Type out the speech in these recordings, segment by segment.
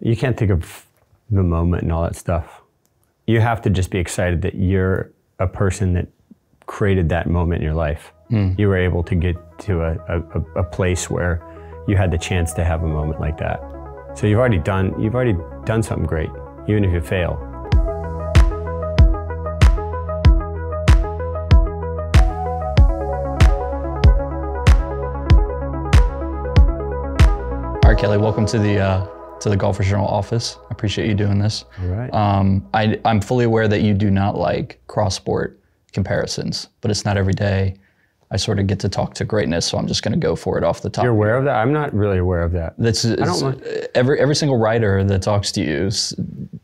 You can't think of the moment and all that stuff. You have to just be excited that you're a person that created that moment in your life. You were able to get to a, a, a place where you had the chance to have a moment like that. So you've already done you've already done something great, even if you fail. All right, Kelly, welcome to the uh, to the Golfers Journal office. I appreciate you doing this. All right. Um, I, I'm fully aware that you do not like cross sport comparisons, but it's not every day I sort of get to talk to greatness, so I'm just going to go for it off the top. You're aware of that? I'm not really aware of that. That's don't want- every every single writer that talks to you s-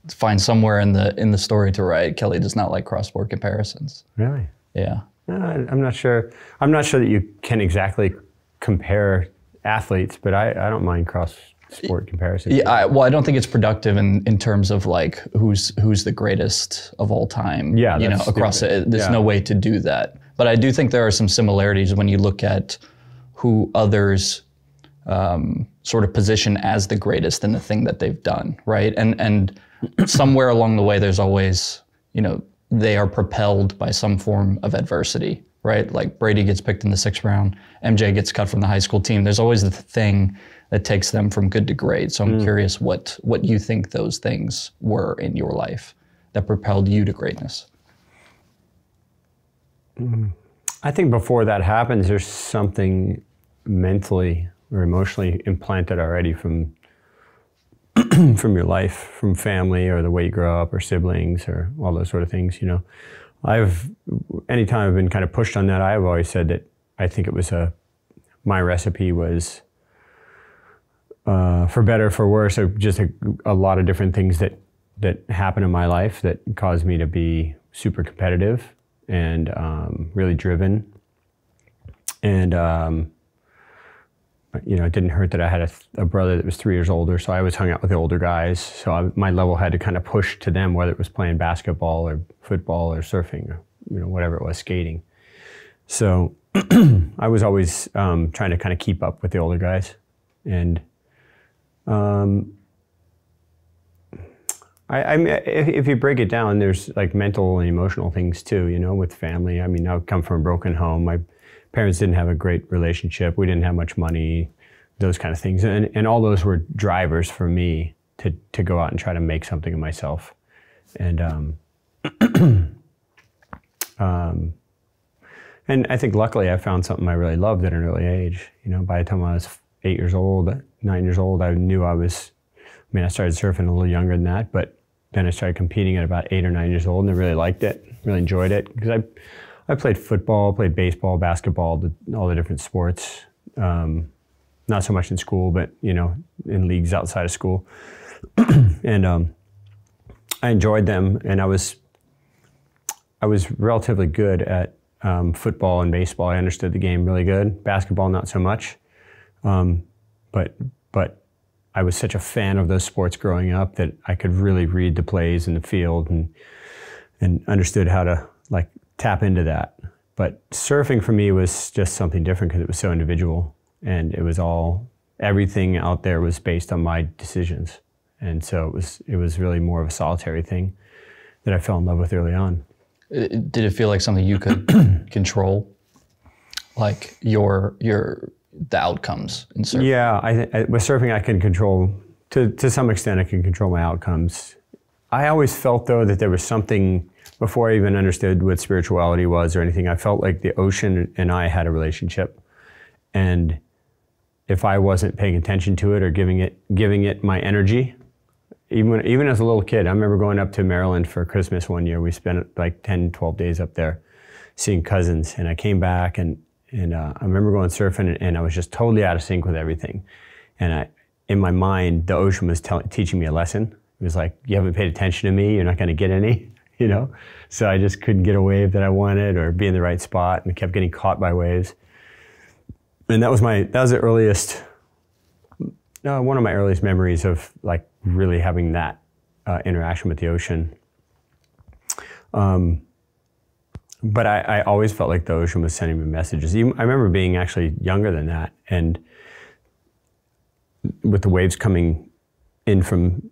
finds somewhere in the in the story to write. Kelly does not like cross sport comparisons. Really? Yeah. No, I- I'm not sure. I'm not sure that you can exactly compare athletes, but I, I don't mind cross sport comparisons. Yeah, I, well, I don't think it's productive in, in terms of like who's who's the greatest of all time. Yeah, you know, across it. There's Yeah. no way to do that. But I do think there are some similarities when you look at who others um, sort of position as the greatest in the thing that they've done, right? And and somewhere along the way, there's always you know they are propelled by some form of adversity, right? Like Brady gets picked in the sixth round, MJ gets cut from the high school team. There's always the thing that takes them from good to great. So I'm mm. curious what what you think those things were in your life that propelled you to greatness. Mm. I think before that happens, there's something mentally or emotionally implanted already from from your life, from family or the way you grow up or siblings or all those sort of things. You know, I've anytime I've been kind of pushed on that, I've always said that I think it was a my recipe was uh, for better for worse, or just a, a lot of different things that that happened in my life that caused me to be super competitive and um, really driven. And um, you know, it didn't hurt that I had a, a brother that was three years older, so I always hung out with the older guys. So I, my level had to kind of push to them, whether it was playing basketball or football or surfing or you know whatever it was, skating. So I was always um, trying to kind of keep up with the older guys, and um, I, I mean, if, if you break it down, there's like mental and emotional things too. You know, with family. I mean, I come from a broken home. My parents didn't have a great relationship. We didn't have much money. Those kind of things, and and all those were drivers for me to to go out and try to make something of myself, and um, um, and I think luckily I found something I really loved at an early age. You know, by the time I was eight years old, nine years old, I knew I was. I mean, I started surfing a little younger than that, but then I started competing at about eight or nine years old, and I really liked it, really enjoyed it because I, I played football, played baseball, basketball, the, all the different sports. Um, not so much in school, but you know, in leagues outside of school, and um, I enjoyed them, and I was, I was relatively good at um, football and baseball. I understood the game really good. Basketball, not so much, um, but but I was such a fan of those sports growing up that I could really read the plays in the field and and understood how to like tap into that. But surfing for me was just something different because it was so individual and it was all everything out there was based on my decisions. And so it was it was really more of a solitary thing that I fell in love with early on. Did it feel like something you could control, like your your the outcomes in surfing? Yeah, I, I with surfing I can control to to some extent. I can control my outcomes. I always felt though that there was something before I even understood what spirituality was or anything. I felt like the ocean and I had a relationship, and if I wasn't paying attention to it or giving it giving it my energy, even when, even as a little kid, I remember going up to Maryland for Christmas one year. We spent like 10, 12 days up there seeing cousins, and I came back and and uh, I remember going surfing, and, I was just totally out of sync with everything. And I, in my mind, the ocean was teaching me a lesson. It was like, you haven't paid attention to me, you're not going to get any, you know. So I just couldn't get a wave that I wanted or be in the right spot, and kept getting caught by waves. And that was my that was the earliest, no, one of my earliest memories of like really having that uh, interaction with the ocean. Um, but I, I always felt like the ocean was sending me messages. Even, I remember being actually younger than that, and with the waves coming in from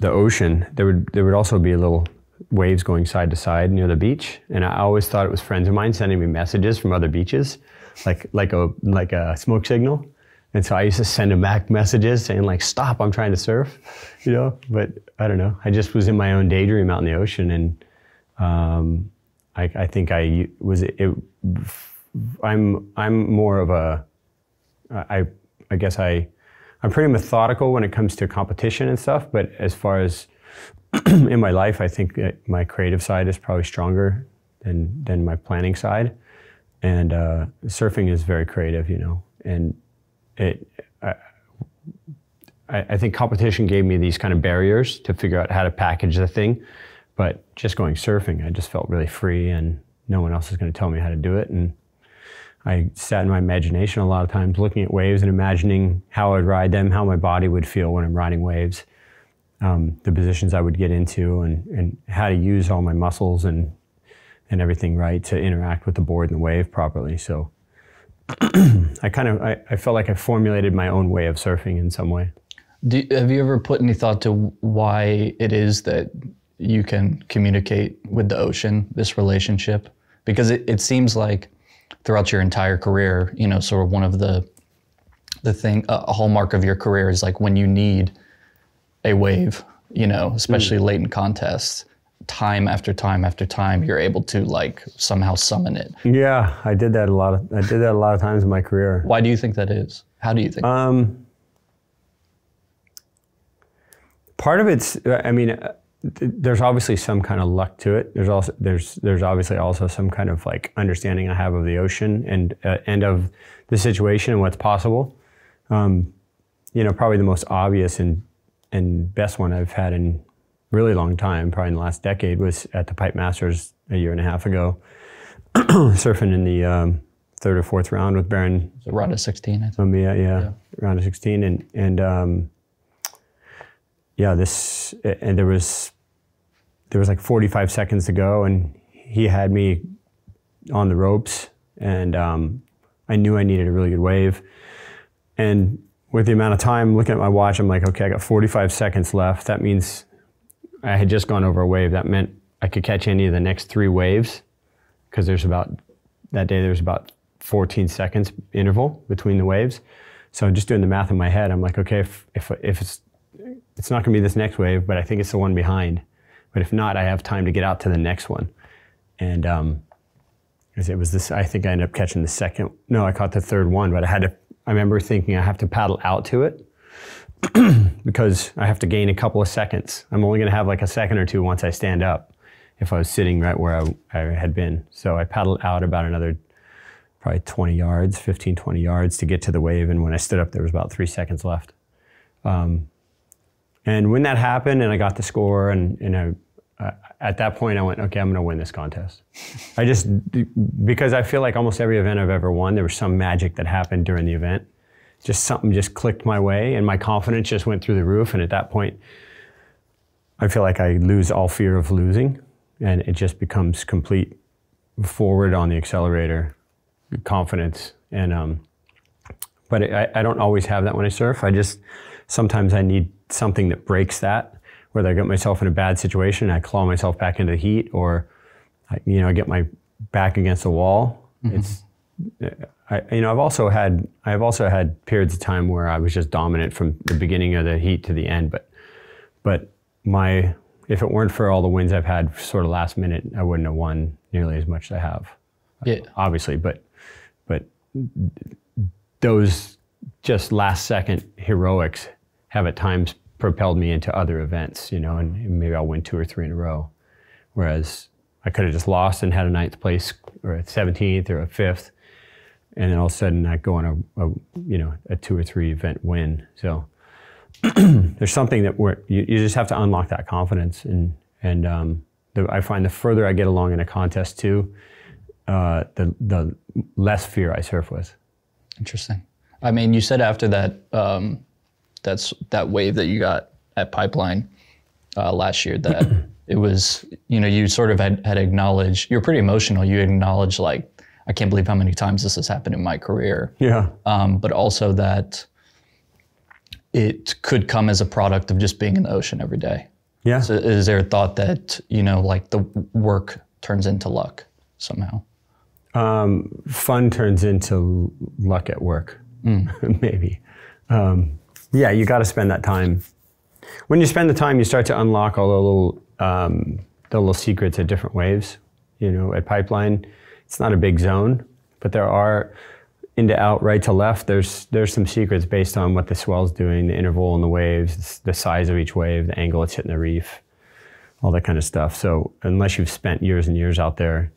the ocean, there would there would also be a little waves going side to side near the beach, and I always thought it was friends of mine sending me messages from other beaches, like like a like a smoke signal. And so I used to send them back messages saying like, "Stop! I'm trying to surf," you know. But I don't know. I just was in my own daydream out in the ocean, and um, I, I, think I was it. I'm I'm more of a I I guess I I'm pretty methodical when it comes to competition and stuff. But as far as in my life, I think my creative side is probably stronger than than my planning side. And uh, surfing is very creative, you know, and it. I, I think competition gave me these kind of barriers to figure out how to package the thing, but just going surfing, I just felt really free, and no one else is going to tell me how to do it, and I sat in my imagination a lot of times looking at waves and imagining how I'd ride them, how my body would feel when I'm riding waves, um, the positions I would get into, and, and how to use all my muscles and, and everything right to interact with the board and the wave properly. So I kind of I, I, felt like I formulated my own way of surfing in some way. Do, have you ever put any thought to why it is that you can communicate with the ocean, this relationship? Because it, it seems like throughout your entire career, you know, sort of one of the the thing a hallmark of your career is like when you need a wave, you know, especially mm. late in contests, time after time after time, you're able to like somehow summon it. Yeah, I did that a lot. Of, I did that a lot of times in my career. Why do you think that is? How do you think? Um, part of it's. I mean, there's obviously some kind of luck to it. There's also there's there's obviously also some kind of like understanding I have of the ocean and uh, and of the situation and what's possible. Um, you know, probably the most obvious and and best one I've had in really long time, probably in the last decade, was at the Pipe Masters a year and a half ago, surfing in the um, third or fourth round with Barron. round of 16, I think. Um, yeah, yeah, yeah, round of 16, and and um, yeah, this and there was there was like 45 seconds to go, and he had me on the ropes, and um, I knew I needed a really good wave. And with the amount of time looking at my watch, I'm like, okay, I got 45 seconds left. That means I had just gone over a wave. That meant I could catch any of the next three waves because there's about that day there's about 14 seconds interval between the waves. So just doing the math in my head, I'm like, okay, if if, if it's it's not going to be this next wave, but I think it's the one behind. But if not, I have time to get out to the next one. And um, it was this, I think I ended up catching the second. No, I caught the third one, but I had to, I remember thinking I have to paddle out to it because I have to gain a couple of seconds. I'm only going to have like a second or two once I stand up if I was sitting right where I, I had been. So I paddled out about another probably 20 yards, 15, 20 yards to get to the wave. And when I stood up, there was about three seconds left. Um, and when that happened and I got the score and, and I, uh, at that point, I went, okay, I'm going to win this contest. I just, because I feel like almost every event I've ever won, there was some magic that happened during the event. Just something just clicked my way and my confidence just went through the roof. And at that point, I feel like I lose all fear of losing and it just becomes complete forward on the accelerator confidence. And, um, but I, I don't always have that when I surf. I just, sometimes I need something that breaks that whether I get myself in a bad situation, I claw myself back into the heat, or I, you know, I get my back against the wall. Mm-hmm. It's, I, you know, I've also had I've also had periods of time where I was just dominant from the beginning of the heat to the end, but but my if it weren't for all the wins I've had sort of last minute, I wouldn't have won nearly as much as I have. Yeah. Obviously, but but those just last second heroics have at times propelled me into other events, you know, and maybe I'll win two or three in a row. Whereas I could have just lost and had a ninth place or a 17th or a fifth, and then all of a sudden I go on a, a you know a two or three event win. So there's something that we're, you, you, just have to unlock that confidence, and and um, the, I find the further I get along in a contest too, uh, the the less fear I surf with. Interesting. I mean, you said after that um, that's that wave that you got at Pipeline uh, last year that it was you know you sort of had, had acknowledged you're pretty emotional you acknowledged like I can't believe how many times this has happened in my career yeah um, but also that it could come as a product of just being in the ocean every day. Yeah. So is there a thought that you know, like the work turns into luck somehow? Um, fun turns into luck at work, maybe. Um, yeah, you got to spend that time. When you spend the time, you start to unlock all the little um, the little secrets at different waves. You know, at Pipeline, it's not a big zone, but there are into out, right to left. There's there's some secrets based on what the swell's doing, the interval in the waves, the size of each wave, the angle it's hitting the reef, all that kind of stuff. So unless you've spent years and years out there,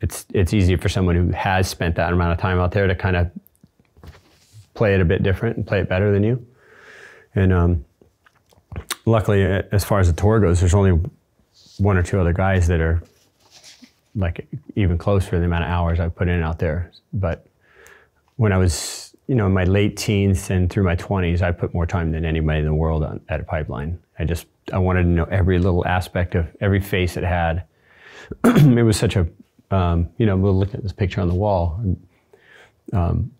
it's it's easy for someone who has spent that amount of time out there to kind of play it a bit different and play it better than you. And um, luckily, as far as the tour goes, there's only one or two other guys that are like even close for the amount of hours I put in out there. But when I was, you know, in my late teens and through my 20s, I put more time than anybody in the world on, at a pipeline. I just I wanted to know every little aspect of every face it had. it was such a, um, you know, we'll look at this picture on the wall. Um,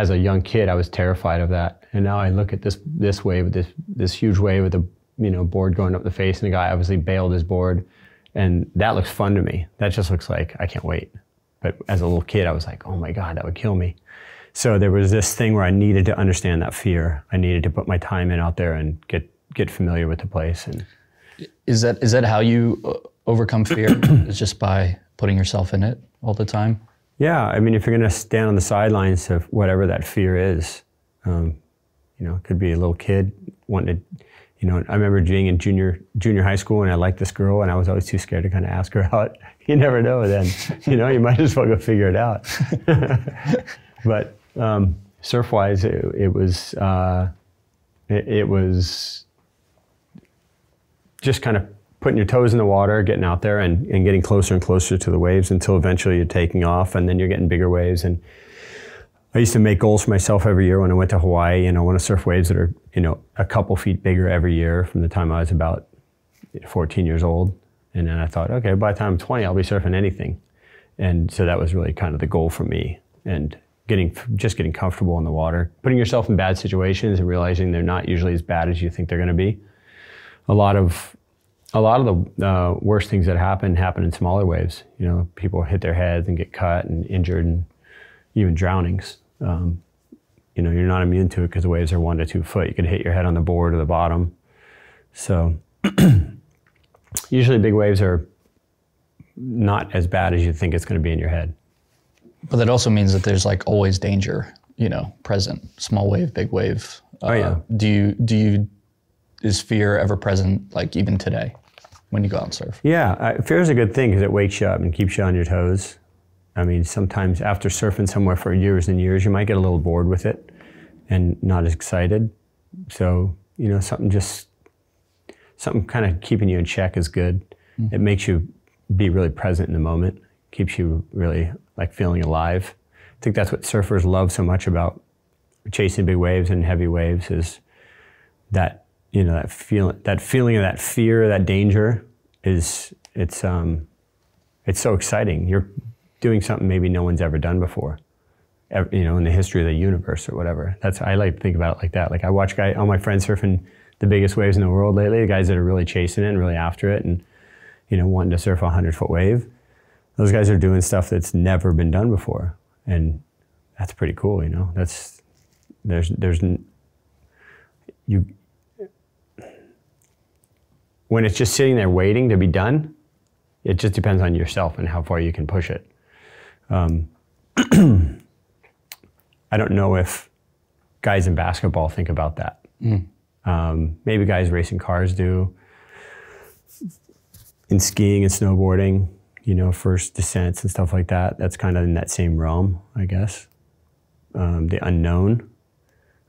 as a young kid, I was terrified of that, and now I look at this this wave, this this huge wave with a you know board going up the face, and the guy obviously bailed his board, and that looks fun to me. That just looks like I can't wait. But as a little kid, I was like, oh my god, that would kill me. So there was this thing where I needed to understand that fear. I needed to put my time in out there and get get familiar with the place. And Is that is that how you uh, overcome fear? is just by putting yourself in it all the time? Yeah, I mean, if you're going to stand on the sidelines of whatever that fear is, um, you know, it could be a little kid wanting to. You know, I remember being in junior junior high school and I liked this girl and I was always too scared to kind of ask her out. You never know then. You know, you might as well go figure it out. but um, surf wise, it, it was uh, it, it was just kind of putting your toes in the water, getting out there and, and getting closer and closer to the waves until eventually you're taking off and then you're getting bigger waves. And I used to make goals for myself every year when I went to Hawaii. Know, I want to surf waves that are, you know, a couple feet bigger every year from the time I was about 14 years old. And then I thought, okay, by the time I'm 20, I'll be surfing anything. And so that was really kind of the goal for me. And getting just getting comfortable in the water, putting yourself in bad situations and realizing they're not usually as bad as you think they're going to be. A lot of a lot of the uh, worst things that happen happen in smaller waves. You know, people hit their heads and get cut and injured, and even drownings. Um, you know, you're not immune to it because the waves are one to two foot. You could hit your head on the board or the bottom. So, usually big waves are not as bad as you think it's going to be in your head. But that also means that there's like always danger, you know, present. Small wave, big wave. Uh, Oh, yeah. Do you do you is fear ever present like even today when you go out and surf? Yeah, I, fear is a good thing because it wakes you up and keeps you on your toes. I mean, sometimes after surfing somewhere for years and years, you might get a little bored with it and not as excited. So, you know, something just, something kind of keeping you in check is good. Mm-hmm. It makes you be really present in the moment, keeps you really like feeling alive. I think that's what surfers love so much about chasing big waves and heavy waves is that you know that feeling that feeling of that fear that danger is it's um it's so exciting. You're doing something maybe no one's ever done before ever, you know in the history of the universe or whatever. That's i like to think about it like that. Like i watch guy all my friends surfing the biggest waves in the world lately the guys that are really chasing it and really after it and you know wanting to surf a 100 foot wave. Those guys are doing stuff that's never been done before. And that's pretty cool you know? That's there's there's you when it's just sitting there waiting to be done, it just depends on yourself and how far you can push it. Um, I don't know if guys in basketball think about that. Um, maybe guys racing cars do. In skiing and snowboarding, you know, first descents and stuff like that, that's kind of in that same realm, I guess. Um, the unknown.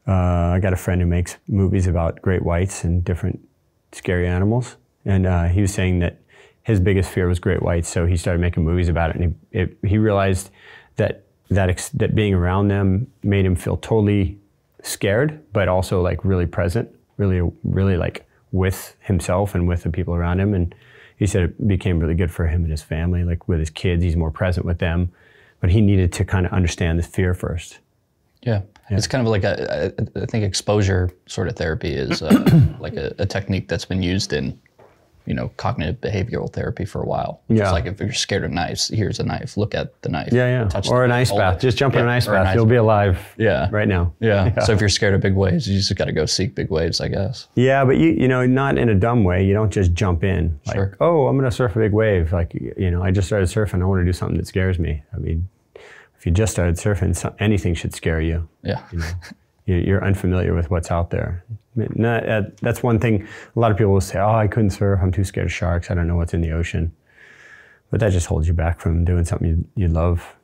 Uh, I got a friend who makes movies about great whites and different scary animals. And uh, he was saying that his biggest fear was great whites, so he started making movies about it. And he, it, he realized that that ex- that being around them made him feel totally scared, but also like really present, really really like with himself and with the people around him. And he said it became really good for him and his family, like with his kids, he's more present with them. But he needed to kind of understand this fear first. Yeah. It's kind of like a, I I think exposure sort of therapy is uh, like a, a technique that's been used in, you know, cognitive behavioral therapy for a while. Yeah. It's like if you're scared of knives, here's a knife. Look at the knife. Yeah, yeah. Touch or an ice bath. it. Just jump in an ice or an bath. ice You'll be alive Yeah. right now. Yeah. So if you're scared of big waves, you just got to go seek big waves, I guess. Yeah, but you you know, not in a dumb way. You don't just jump in like, Sure. oh, I'm going to surf a big wave. Like you know, I just started surfing. I want to do something that scares me. I mean, if you just started surfing, so- anything should scare you. Yeah. You- You're unfamiliar with what's out there. Not- uh, that's one thing. A lot of people will say, "Oh, I couldn't surf. I'm too scared of sharks. I don't know what's in the ocean." But that just holds you back from doing something you, you love.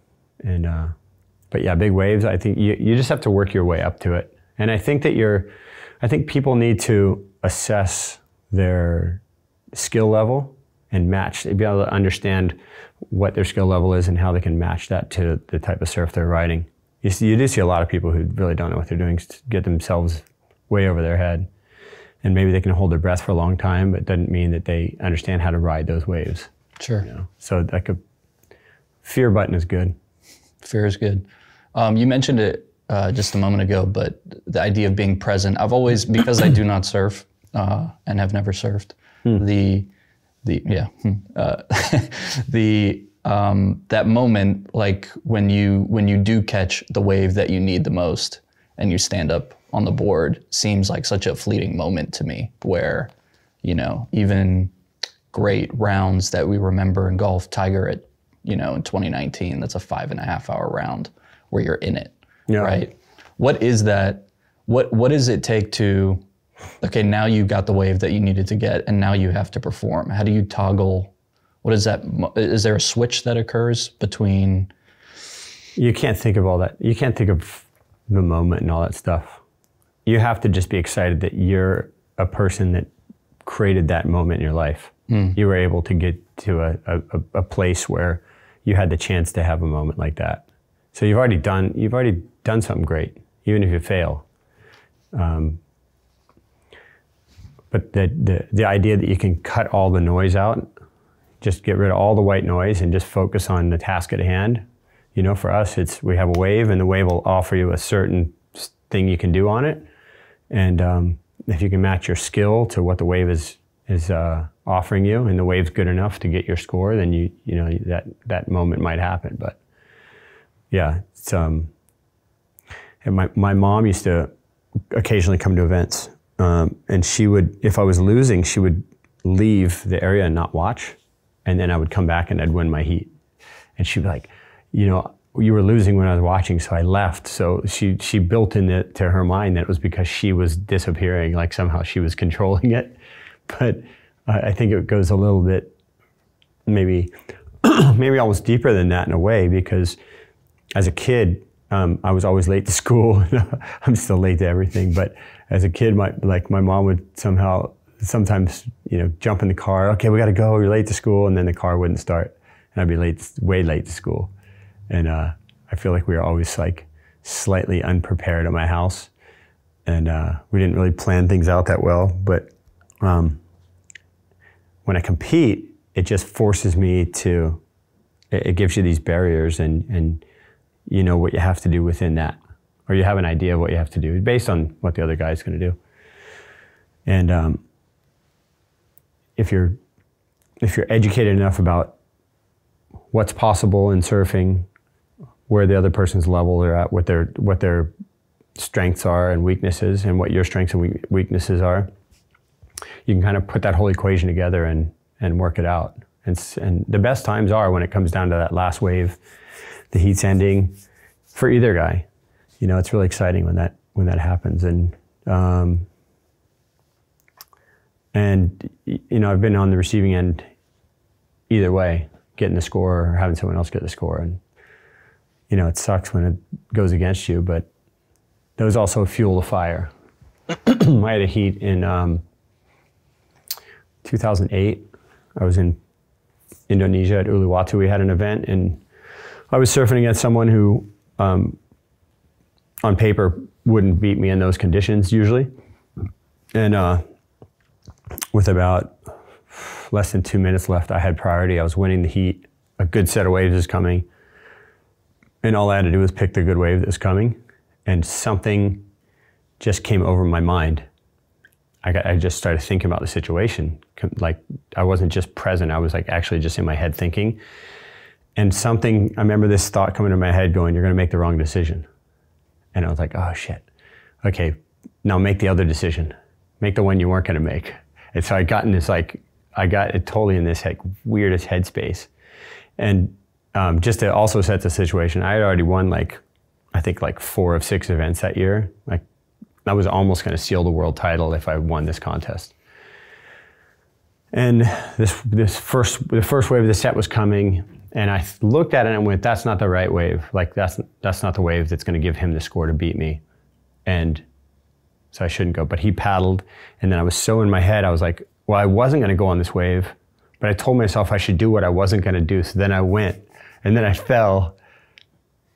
And uh, but yeah, big waves. I think you, you just have to work your way up to it. And I think that you're. I think people need to assess their skill level and match. they'd be able to understand what their skill level is and how they can match that to the type of surf they're riding. You, see, you do see a lot of people who really don't know what they're doing, get themselves way over their head. And maybe they can hold their breath for a long time, but it doesn't mean that they understand how to ride those waves. Sure. You know? So like a fear button is good. Fear is good. Um, you mentioned it uh, just a moment ago, but the idea of being present. I've always, because I do not surf uh, and have never surfed, the the yeah hmm, uh, the um, that moment, like when you when you do catch the wave that you need the most, and you stand up on the board, seems like such a fleeting moment to me. Where, you know, even great rounds that we remember in golf, Tiger at you know in 2019, that's a five and a half hour round where you're in it, Yeah. right? What is that? What what does it take to? Okay, now you got the wave that you needed to get, and now you have to perform. How do you toggle? What is that? Is there a switch that occurs between? You can't think of all that. You can't think of the moment and all that stuff. You have to just be excited that you're a person that created that moment in your life. You were able to get to a, a, a- a place where you had the chance to have a moment like that. So you've already done you've already done something great, even if you fail. Um, but the, the the idea that you can cut all the noise out, just get rid of all the white noise and just focus on the task at hand. You know, for us, it's we have a wave, and the wave will offer you a certain thing you can do on it, and um, if you can match your skill to what the wave is is uh, offering you, and the wave's good enough to get your score, then you you know that that moment might happen. But yeah, it's um, and my my mom used to occasionally come to events, um, and she would, if I was losing, she would leave the area and not watch, and then I would come back and I'd win my heat, and she'd be like, you know, you were losing when I was watching, so I left. So she she built in it to her mind that it was because she was disappearing, like somehow she was controlling it, but I I think it goes a little bit, maybe, maybe almost deeper than that in a way because as a kid, um, I was always late to school. I'm still late to everything, but as a kid, my like my mom would somehow sometimes you know jump in the car. Okay, we got to go. You're late to school, and then the car wouldn't start, and I'd be late, way late to school. And uh, I feel like we were always like slightly unprepared at my house, and uh, we didn't really plan things out that well. But um, when I compete, it just forces me to. It, it gives you these barriers, and and you know what you have to do within that, or you have an idea of what you have to do based on what the other guy's going to do. And um, if you're if you're educated enough about what's possible in surfing, where the other person's level they're at, what their what their strengths are and weaknesses, and what your strengths and weaknesses are, you can kind of put that whole equation together and and work it out. And, and the best times are when it comes down to that last wave, the heat's ending for either guy. You know, it's really exciting when that when that happens. And um, and you know, I've been on the receiving end either way, getting the score or having someone else get the score. And you know, it sucks when it goes against you, but those also fuel the fire. I had a heat in um, 2008. I was in Indonesia at Uluwatu. We had an event, and I was surfing against someone who, um, on paper, wouldn't beat me in those conditions usually. And uh, with about less than two minutes left, I had priority. I was winning the heat. A good set of waves is coming, and all I had to do was pick the good wave that was coming. and something just came over my mind. I, got, I just started thinking about the situation. Like I wasn't just present, I was like actually just in my head thinking. And something, I remember this thought coming to my head going, You're going to make the wrong decision. And I was like, Oh shit. Okay, now make the other decision. Make the one you weren't to make. And so I got in this like, I got it totally in this like weirdest headspace. And um, just to also set the situation, I had already won like, I think like four of six events that year. Like I was almost to seal the world title if I won this contest. And this this first the first wave of the set was coming, and I looked at it and went, "That's not the right wave. Like that's that's not the wave that's going to give him the score to beat me." And so I shouldn't go. But he paddled, and then I was so in my head, I was like, "Well, I wasn't going to go on this wave, but I told myself I should do what I wasn't going to do." So then I went, and then I fell,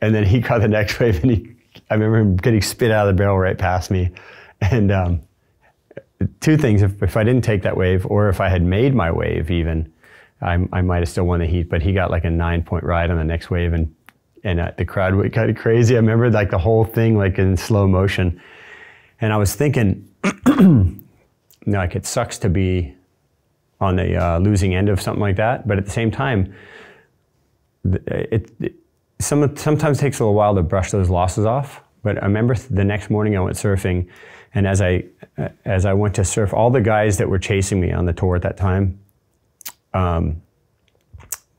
and then he caught the next wave, and he I remember him getting spit out of the barrel right past me. And um, two things: if, if I didn't take that wave, or if I had made my wave, even I, I might have still won the heat. But he got like a nine-point ride on the next wave, and and uh, the crowd went kind of crazy. I remember like the whole thing like in slow motion, and I was thinking, like it sucks to be on the uh, losing end of something like that, but at the same time, it, it some, sometimes takes a little while to brush those losses off. But I remember the next morning I went surfing, and as I as I went to surf, all the guys that were chasing me on the tour at that time, um,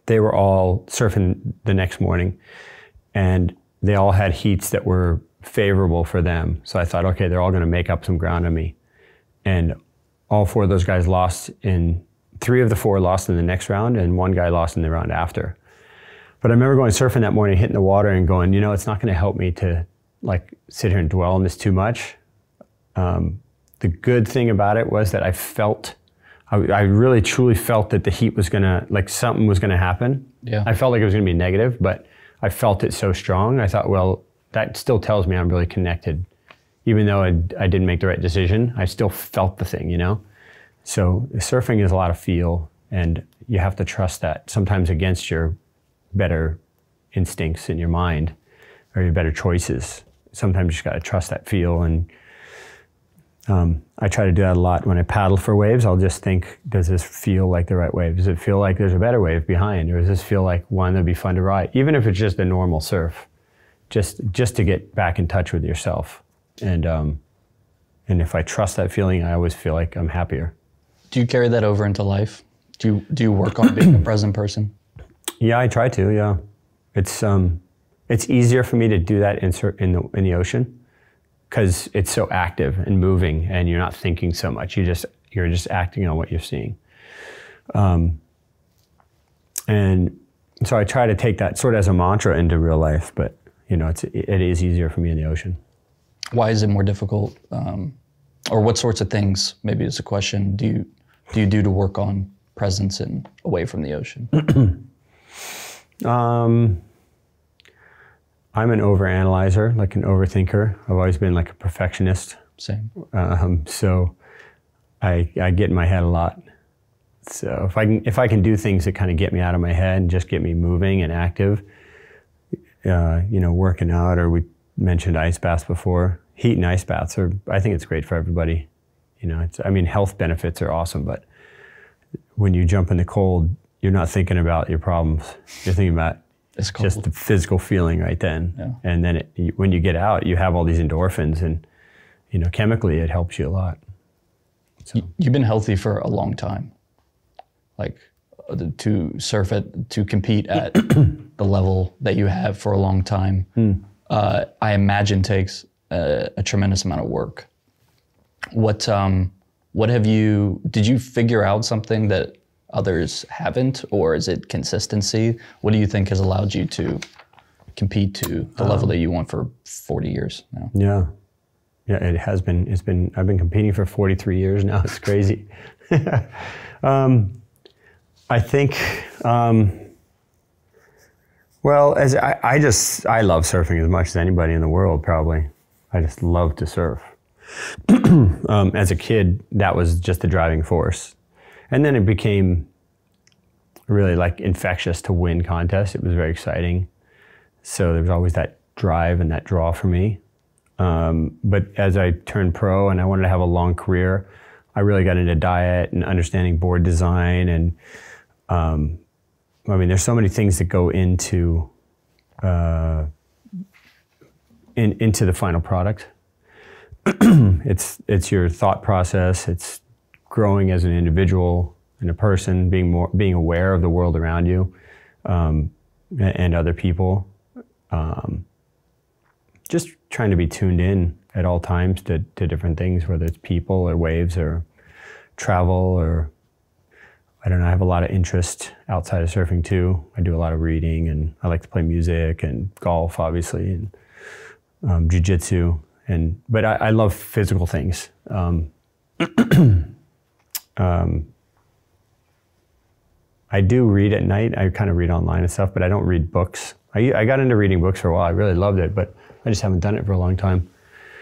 they were all surfing the next morning, and they all had heats that were favorable for them. So I thought, okay, they're all going to make up some ground on me, and all four of those guys lost in three of the four lost in the next round, and one guy lost in the round after. But I remember going surfing that morning, hitting the water, and going, you know, it's not going to help me to like sit here and dwell on this too much. Um, the good thing about it was that I felt, I, I really truly felt that the heat was going to, like something was going to happen. Yeah. I felt like it was going to be negative, but I felt it so strong. I thought, well, that still tells me I'm really connected. Even though I, I didn't make the right decision, I still felt the thing, you know? So surfing is a lot of feel, and you have to trust that sometimes against your better instincts in your mind or your better choices. Sometimes you just got to trust that feel. And um, I try to do that a lot when I paddle for waves. I'll just think, does this feel like the right wave? Does it feel like there's a better wave behind? Or does this feel like one that'd be fun to ride? Even if it's just a normal surf, just, just to get back in touch with yourself. And, um, and if I trust that feeling, I always feel like I'm happier. Do you carry that over into life? Do you, do you work on being a present person? Yeah, I try to. Yeah, it's um, it's easier for me to do that in in the in the ocean because it's so active and moving, and you're not thinking so much. You just you're just acting on what you're seeing. Um, and so I try to take that sort of as a mantra into real life, but you know, it's it is easier for me in the ocean. Why is it more difficult? Um, or what sorts of things? Maybe it's a question. Do you do you do to work on presence and away from the ocean? Um, I'm an overanalyzer, like an overthinker. I've always been like a perfectionist. Same. Um, so I, I get in my head a lot. So if I can if I can do things that kind of get me out of my head and just get me moving and active, uh, you know, working out, or we mentioned ice baths before. Heat and ice baths are. I think it's great for everybody. You know, it's. I mean, health benefits are awesome, but when you jump in the cold, you're not thinking about your problems. You're thinking about just the physical feeling right then. Yeah. And then it, when you get out, you have all these endorphins, and you know, chemically, it helps you a lot. So. You've been healthy for a long time, like uh, to surf it to compete at the level that you have for a long time. Mm. Uh, I imagine takes a, a, tremendous amount of work. What um, what have you? Did you figure out something that others haven't, or is it consistency? What do you think has allowed you to compete to the um, level that you want for 40 years now? Yeah. Yeah, it has been. It's been. I've been competing for 43 years now. It's crazy. um, I think. Um, well, as I, I just I love surfing as much as anybody in the world. Probably, I just love to surf. um, as a kid, that was just the driving force and then it became really like infectious to win contests. It was very exciting. So there was always that drive and that draw for me. Um, but as I turned pro and I wanted to have a long career, I really got into diet and understanding board design. And um, I mean, there's so many things that go into uh, in, into the final product. it's it's your thought process. It's growing as an individual and a person, being more being aware of the world around you um, and other people. Um, just trying to be tuned in at all times to, to different things, whether it's people or waves or travel or I don't know. I have a lot of interest outside of surfing too. I do a lot of reading and I like to play music and golf, obviously, and um, jujitsu. And but I, I, love physical things. Um, um, I do read at night. I kind of read online and stuff, but I don't read books. I, I got into reading books for a while. I really loved it, but I just haven't done it for a long time.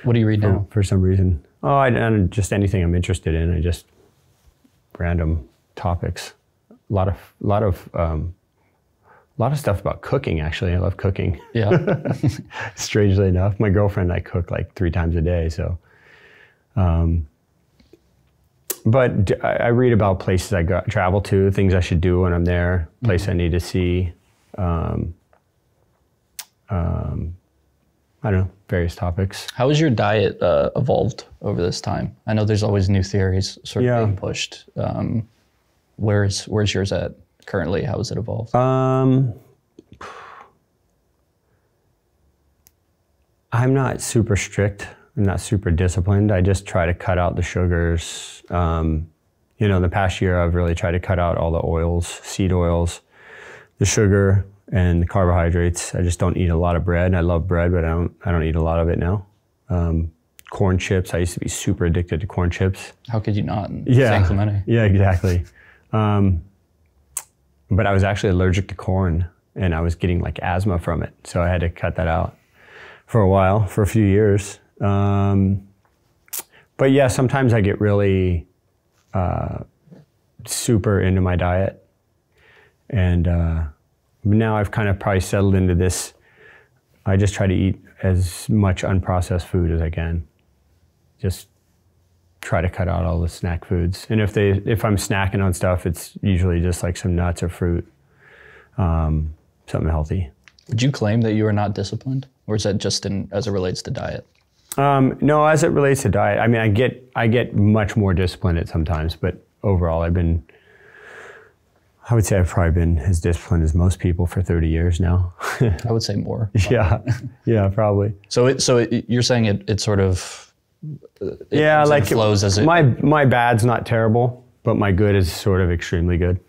What do you read for, now? For some reason. Oh, I, I just anything I'm interested in. I just random topics. A lot of, a lot of, um, a lot of stuff about cooking. Actually, I love cooking. Yeah. Strangely enough, my girlfriend and I cook like three times a day. So, um, but I read about places I go, travel to, things I should do when I'm there, place mm-hmm. I need to see. Um, um, I don't know, various topics. How has your diet uh, evolved over this time? I know there's always new theories sort of yeah. being pushed. Um, where's where's yours at currently? How has it evolved? Um, I'm not super strict. I'm not super disciplined. I just try to cut out the sugars. Um, you know, in the past year, I've really tried to cut out all the oils, seed oils, the sugar, and the carbohydrates. I just don't eat a lot of bread. I love bread, but I don't. I don't eat a lot of it now. Um, corn chips. I used to be super addicted to corn chips. How could you not? Yeah. Yeah, exactly. Um, but I was actually allergic to corn, and I was getting like asthma from it, so I had to cut that out for a while, for a few years. Um, but yeah, sometimes I get really uh, super into my diet, and uh, now I've kind of probably settled into this. I just try to eat as much unprocessed food as I can. Just try to cut out all the snack foods. And if they if I'm snacking on stuff, it's usually just like some nuts or fruit, um, something healthy. Would you claim that you are not disciplined, or is that just in as it relates to diet? Um, no, as it relates to diet, I mean, I get I get much more disciplined at sometimes, but overall, I've been I would say I've probably been as disciplined as most people for 30 years now. I would say more. yeah, yeah, probably. So, it, so it, you're saying it, it sort of it yeah, like flows as it. My my bad's not terrible, but my good is sort of extremely good.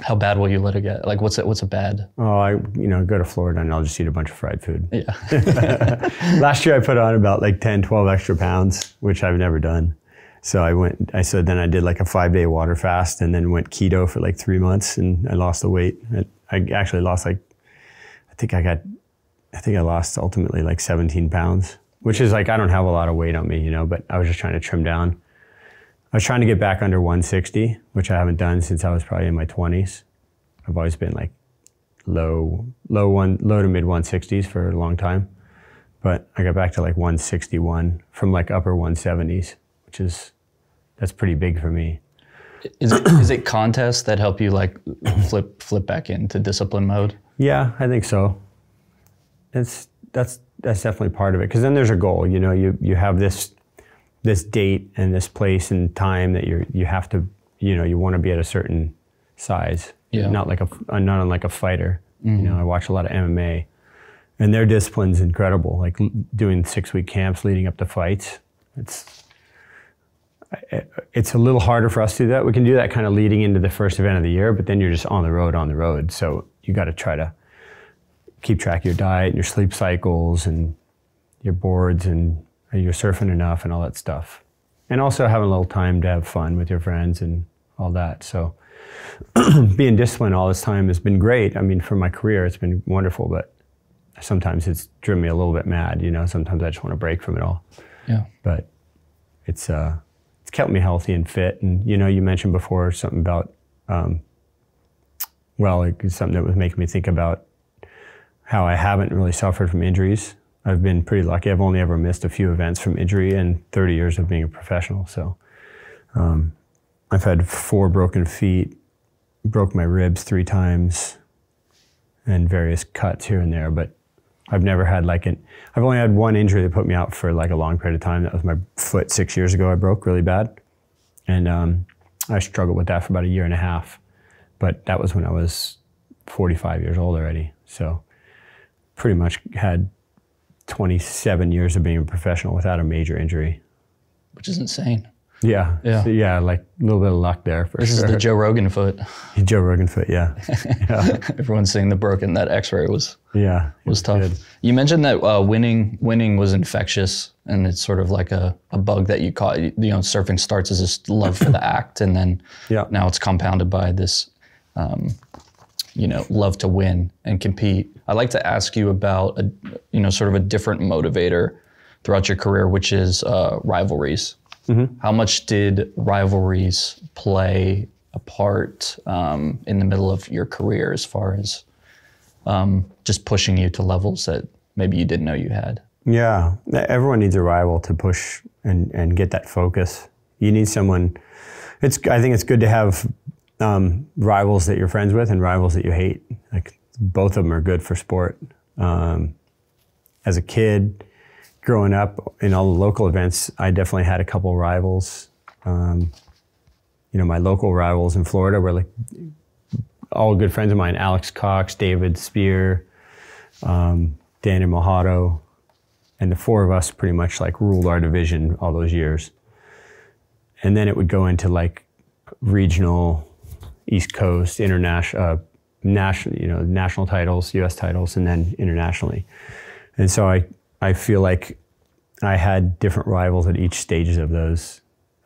How bad will you let it get? Like, what's it? What's a bad? Oh, I you know go to Florida and I'll just eat a bunch of fried food. Yeah. Last year I put on about like 10, 12 extra pounds, which I've never done. So I went, I said, then I did like a five day water fast and then went keto for like three months and I lost the weight. I, I actually lost like, I think I got, I think I lost ultimately like 17 pounds, which is like, I don't have a lot of weight on me, you know, but I was just trying to trim down. I was trying to get back under 160, which I haven't done since I was probably in my 20s. I've always been like low, low one, low to mid 160s for a long time. But I got back to like 161 from like upper 170s which is that's pretty big for me. Is it, is it contests that help you like flip flip back into discipline mode? Yeah, I think so. It's that's that's definitely part of it because then there's a goal. You know, you you have this this date and this place and time that you you have to you know you want to be at a certain size. Yeah. Not like a not unlike a fighter. Mm-hmm. You know, I watch a lot of MMA, and their discipline's incredible. Like doing six week camps leading up to fights. It's it's a little harder for us to do that. We can do that kind of leading into the first event of the year, but then you're just on the road, on the road. So you got to try to keep track of your diet and your sleep cycles and your boards and you're surfing enough and all that stuff. And also having a little time to have fun with your friends and all that. So being disciplined all this time has been great. I mean, for my career, it's been wonderful, but sometimes it's driven me a little bit mad. You know, sometimes I just want to break from it all. Yeah. But it's, uh, it's kept me healthy and fit. And you know, you mentioned before something about, um, well, like something that was making me think about how I haven't really suffered from injuries. I've been pretty lucky. I've only ever missed a few events from injury in 30 years of being a professional. So um, I've had four broken feet, broke my ribs three times, and various cuts here and there. But I've never had like an. I've only had one injury that put me out for like a long period of time. That was my foot six years ago. I broke really bad, and um, I struggled with that for about a year and a half. But that was when I was 45 years old already. So pretty much had 27 years of being a professional without a major injury. which is insane. Yeah. Yeah. So, yeah, like a little bit of luck there for This sure. is the Joe Rogan foot. Joe Rogan foot, yeah. yeah. Everyone's saying the broken that X-ray was Yeah. was tough. Good. You mentioned that uh, winning winning was infectious, and it's sort of like a, a bug that you caught. You know, surfing starts as this love for the act, and then Yeah. now it's compounded by this, um, you know, love to win and compete. I'd like to ask you about a, you know, sort of a different motivator throughout your career, which is uh, rivalries. How much did rivalries play a part um, in the middle of your career, as far as um, just pushing you to levels that maybe you didn't know you had? Yeah, everyone needs a rival to push and, and get that focus. You need someone. It's. I think it's good to have um, rivals that you're friends with and rivals that you hate. Like both of them are good for sport. Um, as a kid, growing up in all the local events, I definitely had a couple rivals. Um, you know, my local rivals in Florida were like all good friends of mine: Alex Cox, David Spear, um, Danny Mojado and the four of us pretty much like ruled our division all those years. And then it would go into like regional, East Coast, international, uh, national, you know, national titles, U.S. titles, and then internationally. And so I, I feel like I had different rivals at each stages of those.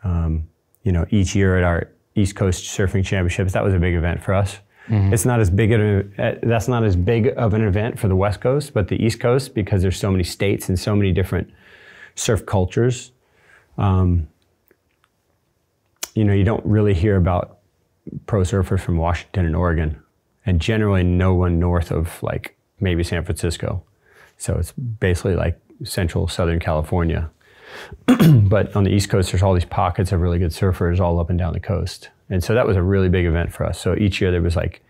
Um, you know, each year at our East Coast Surfing Championships, that was a big event for us. It's not as big of a, uh, that's not as big of an event for the West Coast, but the East Coast because there's so many states and so many different surf cultures. Um, you know, you don't really hear about pro surfers from Washington and Oregon, and generally no one north of like maybe San Francisco. So it's basically like central Southern California. but on the East Coast, there's all these pockets of really good surfers all up and down the coast. And so that was a really big event for us. So each year there was like,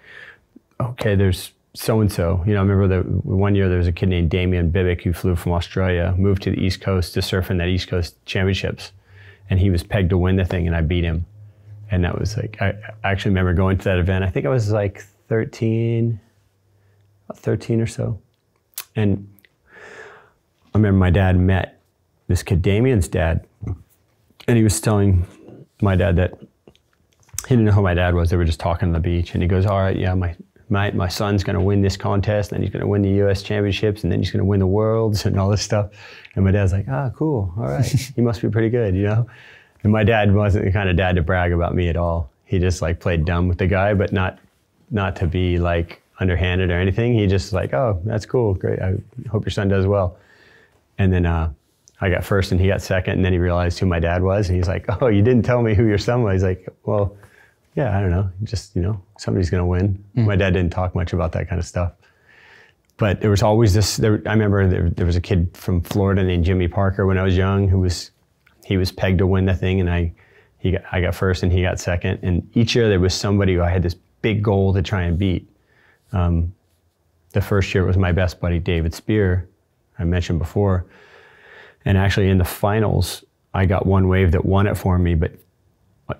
okay, there's so and so. You know, I remember the one year there was a kid named Damien Bibick who flew from Australia, moved to the East Coast to surf in that East Coast Championships, and he was pegged to win the thing, and I beat him. And that was like, I I actually remember going to that event. I think I was like 13, 13 or so, and I remember my dad met this kid, Damien's dad, and he was telling my dad that he didn't know who my dad was. They were just talking on the beach, and he goes, "All right, yeah, my my my son's going to win this contest, and he's going to win the U.S. championships, and then he's going to win the worlds and all this stuff." And my dad's like, "Ah, cool. All right, he must be pretty good, you know." And my dad wasn't the kind of dad to brag about me at all. He just like played dumb with the guy, but not not to be like underhanded or anything. He just like, "Oh, that's cool, great. I hope your son does well." And then uh, I got first and he got second. And then he realized who my dad was. And he's like, Oh, you didn't tell me who your son was. He's like, Well, yeah, I don't know. Just, you know, somebody's going to win. My dad didn't talk much about that kind of stuff. But there was always this. There, I remember there, there was a kid from Florida named Jimmy Parker when I was young who was, he was pegged to win the thing. And I, he got, I got first and he got second. And each year there was somebody who I had this big goal to try and beat. Um, the first year it was my best buddy, David Spear, I mentioned before. And actually, in the finals, I got one wave that won it for me. But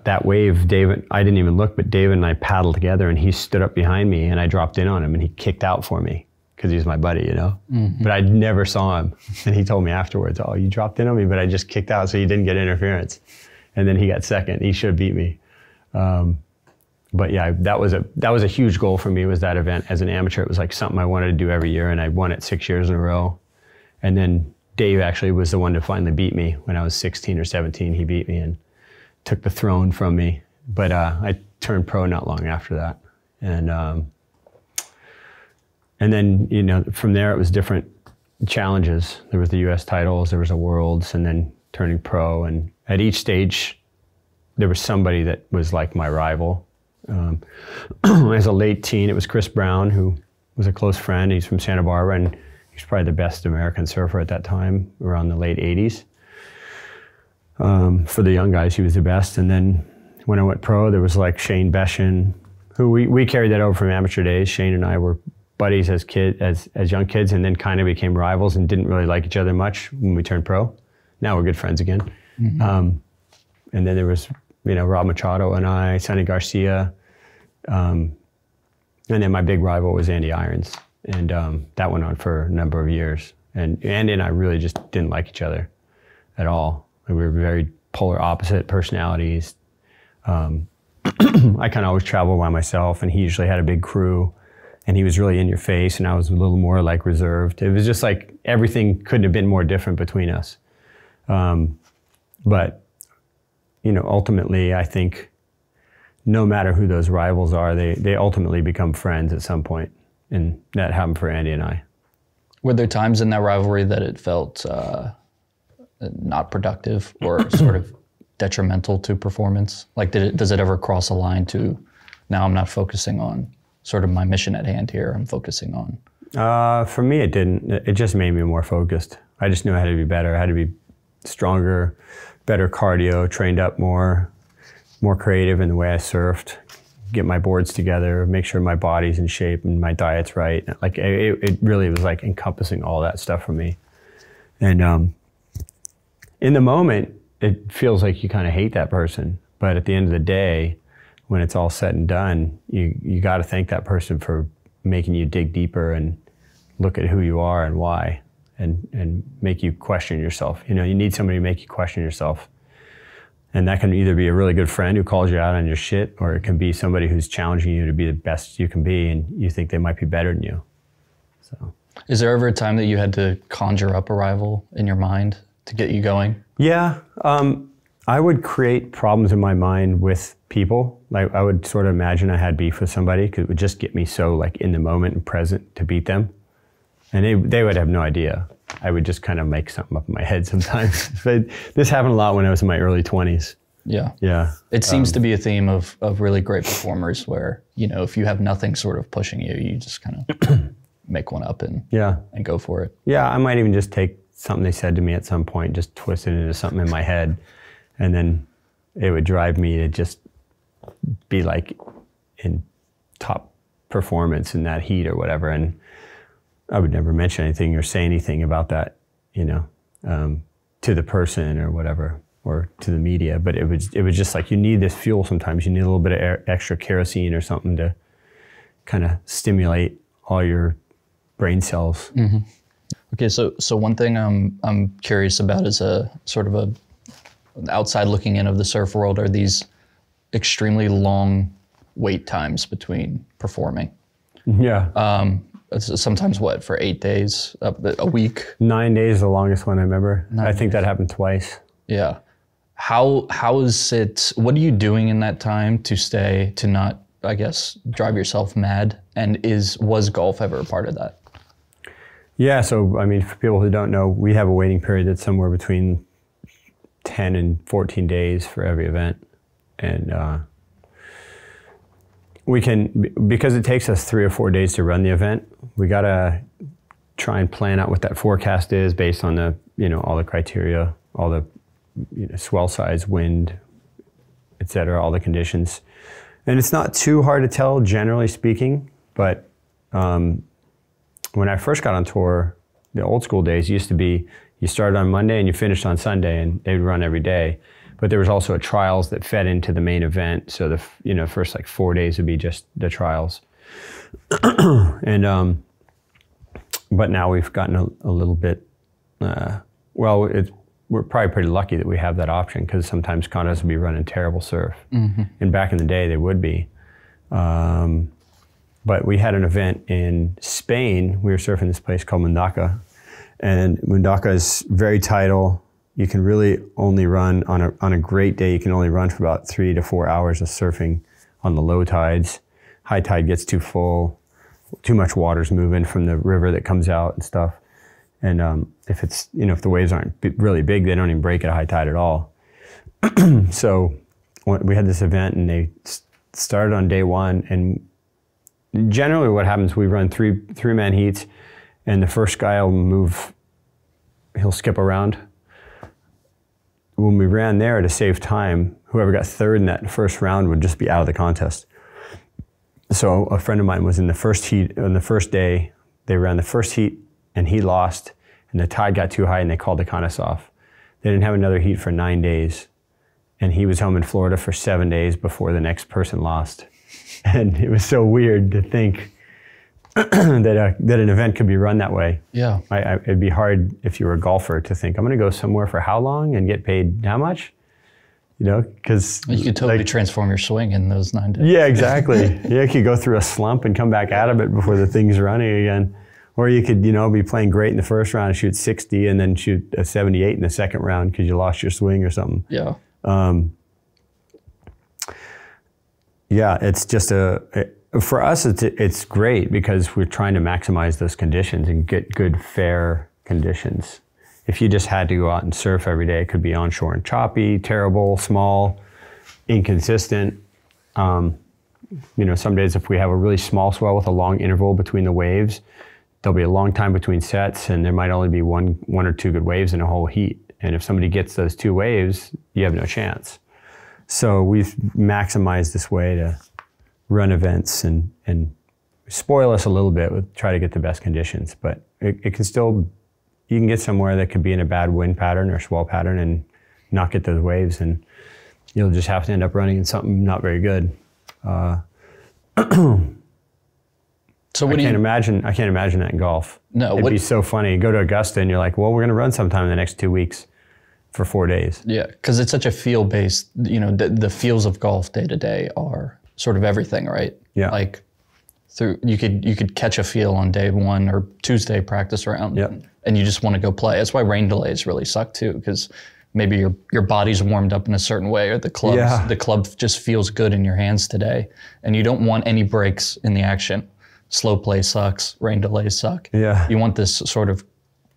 that wave, David, I didn't even look, but David and I paddled together, and he stood up behind me, and I dropped in on him, and he kicked out for me because he's my buddy, you know. But I never saw him, and he told me afterwards, "Oh, you dropped in on me, but I just kicked out, so you didn't get interference." And then he got second. He should have beat me. Um, but yeah, that was a that was a huge goal for me. Was that event as an amateur? It was like something I wanted to do every year, and I won it six years in a row. And then Dave actually was the one to finally beat me when I was 16 or 17. He beat me and took the throne from me. But uh, I turned pro not long after that, and um, and then you know from there it was different challenges. There was the U.S. titles, there was a Worlds, and then turning pro. And at each stage, there was somebody that was like my rival. Um, as a late teen, it was Chris Brown, who was a close friend. He's from Santa Barbara, and He's probably the best American surfer at that time, around the late 80s. Um, for the young guys, he was the best. And then when I went pro, there was like Shane Beschen, who we, we carried that over from amateur days. Shane and I were buddies as kid as as young kids, and then kind of became rivals and didn't really like each other much when we turned pro. Now we're good friends again. Mm-hmm. Um, and then there was you know Rob Machado and I, Sunny Garcia, um, and then my big rival was Andy Irons, and um, that went on for a number of years. And Andy and I really just didn't like each other at all. We were very polar opposite personalities. Um, I kind of always traveled by myself, and he usually had a big crew, and he was really in your face, and I was a little more like reserved. It was just like everything couldn't have been more different between us. Um, but you know, ultimately, I think no matter who those rivals are, they, they ultimately become friends at some point. And that happened for Andy and I. Were there times in that rivalry that it felt uh, not productive or sort of detrimental to performance? Like, did it, does it ever cross a line to now I'm not focusing on sort of my mission at hand here? I'm focusing on. Uh, for me, it didn't. It just made me more focused. I just knew I had to be better. I had to be stronger, better cardio, trained up more, more creative in the way I surfed, get my boards together, make sure my body's in shape and my diet's right. Like it, it really was like encompassing all that stuff for me. And um, in the moment, it feels like you kind of hate that person, but at the end of the day, when it's all said and done, you you got to thank that person for making you dig deeper and look at who you are and why and and make you question yourself. You know, you need somebody to make you question yourself. And that can either be a really good friend who calls you out on your shit, or it can be somebody who's challenging you to be the best you can be, and you think they might be better than you. So, is there ever a time that you had to conjure up a rival in your mind to get you going? Yeah, um, I would create problems in my mind with people. Like I would sort of imagine I had beef with somebody because it would just get me so like in the moment and present to beat them and they, they would have no idea. I would just kind of make something up in my head sometimes. but this happened a lot when I was in my early 20s. Yeah. Yeah. It seems um, to be a theme of, of really great performers where, you know, if you have nothing sort of pushing you, you just kind of make one up and yeah and go for it. Yeah, I might even just take something they said to me at some point, just twist it into something in my head, and then it would drive me to just be like in top performance in that heat or whatever. And I would never mention anything or say anything about that, you know, um, to the person or whatever, or to the media. But it was it was just like you need this fuel sometimes. You need a little bit of air, extra kerosene or something to kind of stimulate all your brain cells. Mm-hmm. Okay, so so one thing I'm I'm curious about is a sort of a outside looking in of the surf world are these extremely long wait times between performing. Yeah. Um, sometimes what for eight days, a, a week. Nine days, is the longest one I remember. Nine I think days. that happened twice. Yeah. How how is it? What are you doing in that time to stay to not, I guess, drive yourself mad? And is was golf ever a part of that? Yeah. So I mean, for people who don't know, we have a waiting period that's somewhere between ten and fourteen days for every event, and uh, we can because it takes us three or four days to run the event. We gotta try and plan out what that forecast is based on the you know all the criteria, all the you know, swell size, wind, et cetera, all the conditions. And it's not too hard to tell, generally speaking. But um, when I first got on tour, the old school days used to be you started on Monday and you finished on Sunday, and they'd run every day but there was also a trials that fed into the main event. So the you know first like four days would be just the trials, and um, but now we've gotten a, a little bit. Uh, well, it's, we're probably pretty lucky that we have that option because sometimes condos would be running terrible surf, mm-hmm. and back in the day they would be. Um, but we had an event in Spain. We were surfing this place called Mundaka, and Mundaka is very tidal you can really only run on a, on a great day, you can only run for about three to four hours of surfing on the low tides. High tide gets too full, too much water's moving from the river that comes out and stuff. And um, if it's, you know, if the waves aren't really big, they don't even break at high tide at all. so we had this event and they started on day one. And generally what happens, we run three, three man heats and the first guy will move. He'll skip around. When we ran there to save time, whoever got third in that first round would just be out of the contest. So a friend of mine was in the first heat on the first day. They ran the first heat and he lost, and the tide got too high and they called the contest off. They didn't have another heat for nine days, and he was home in Florida for seven days before the next person lost. And it was so weird to think that a, that an event could be run that way. Yeah. I, I, it'd be hard if you were a golfer to think I'm going to go somewhere for how long and get paid how much. You know, because You could totally transform your swing in those nine days. yeah, exactly. yeah, you could go through a slump and come back out of it before the thing's running again. Or you could, you know, be playing great in the first round and shoot 60 and then shoot a 78 in the second round because you lost your swing or something. Yeah. Um, yeah, it's just a, it- for us, it's, it's great because we're trying to maximize those conditions and get good, fair conditions. If you just had to go out and surf every day, it could be onshore and choppy, terrible, small, inconsistent. Um, you know, some days if we have a really small swell with a long interval between the waves, there'll be a long time between sets, and there might only be one, one or two good waves in a whole heat. And if somebody gets those two waves, you have no chance. So we've maximized this way to run events and, and spoil us a little bit with try to get the best conditions. But it, it can still, you can get somewhere that could be in a bad wind pattern or swell pattern and not get those waves, and you'll just have to end up running in something not very good. Uh, so I what do can't you? imagine. I can't imagine that in golf. No, it'd what- be so funny. You go to Augusta and you're like, "Well, we're going to run sometime in the next two weeks for four days." Yeah, because it's such a feel based. You know, the, the feels of golf day to day are sort of everything, right? Yeah. Like through you could you could catch a feel on day one or Tuesday practice round, Yep. and you just want to go play. That's why rain delays really suck too, because maybe your your body's warmed up in a certain way, or the club Yeah. the club just feels good in your hands today, and you don't want any breaks in the action. Slow play sucks. Rain delays suck. Yeah. You want this sort of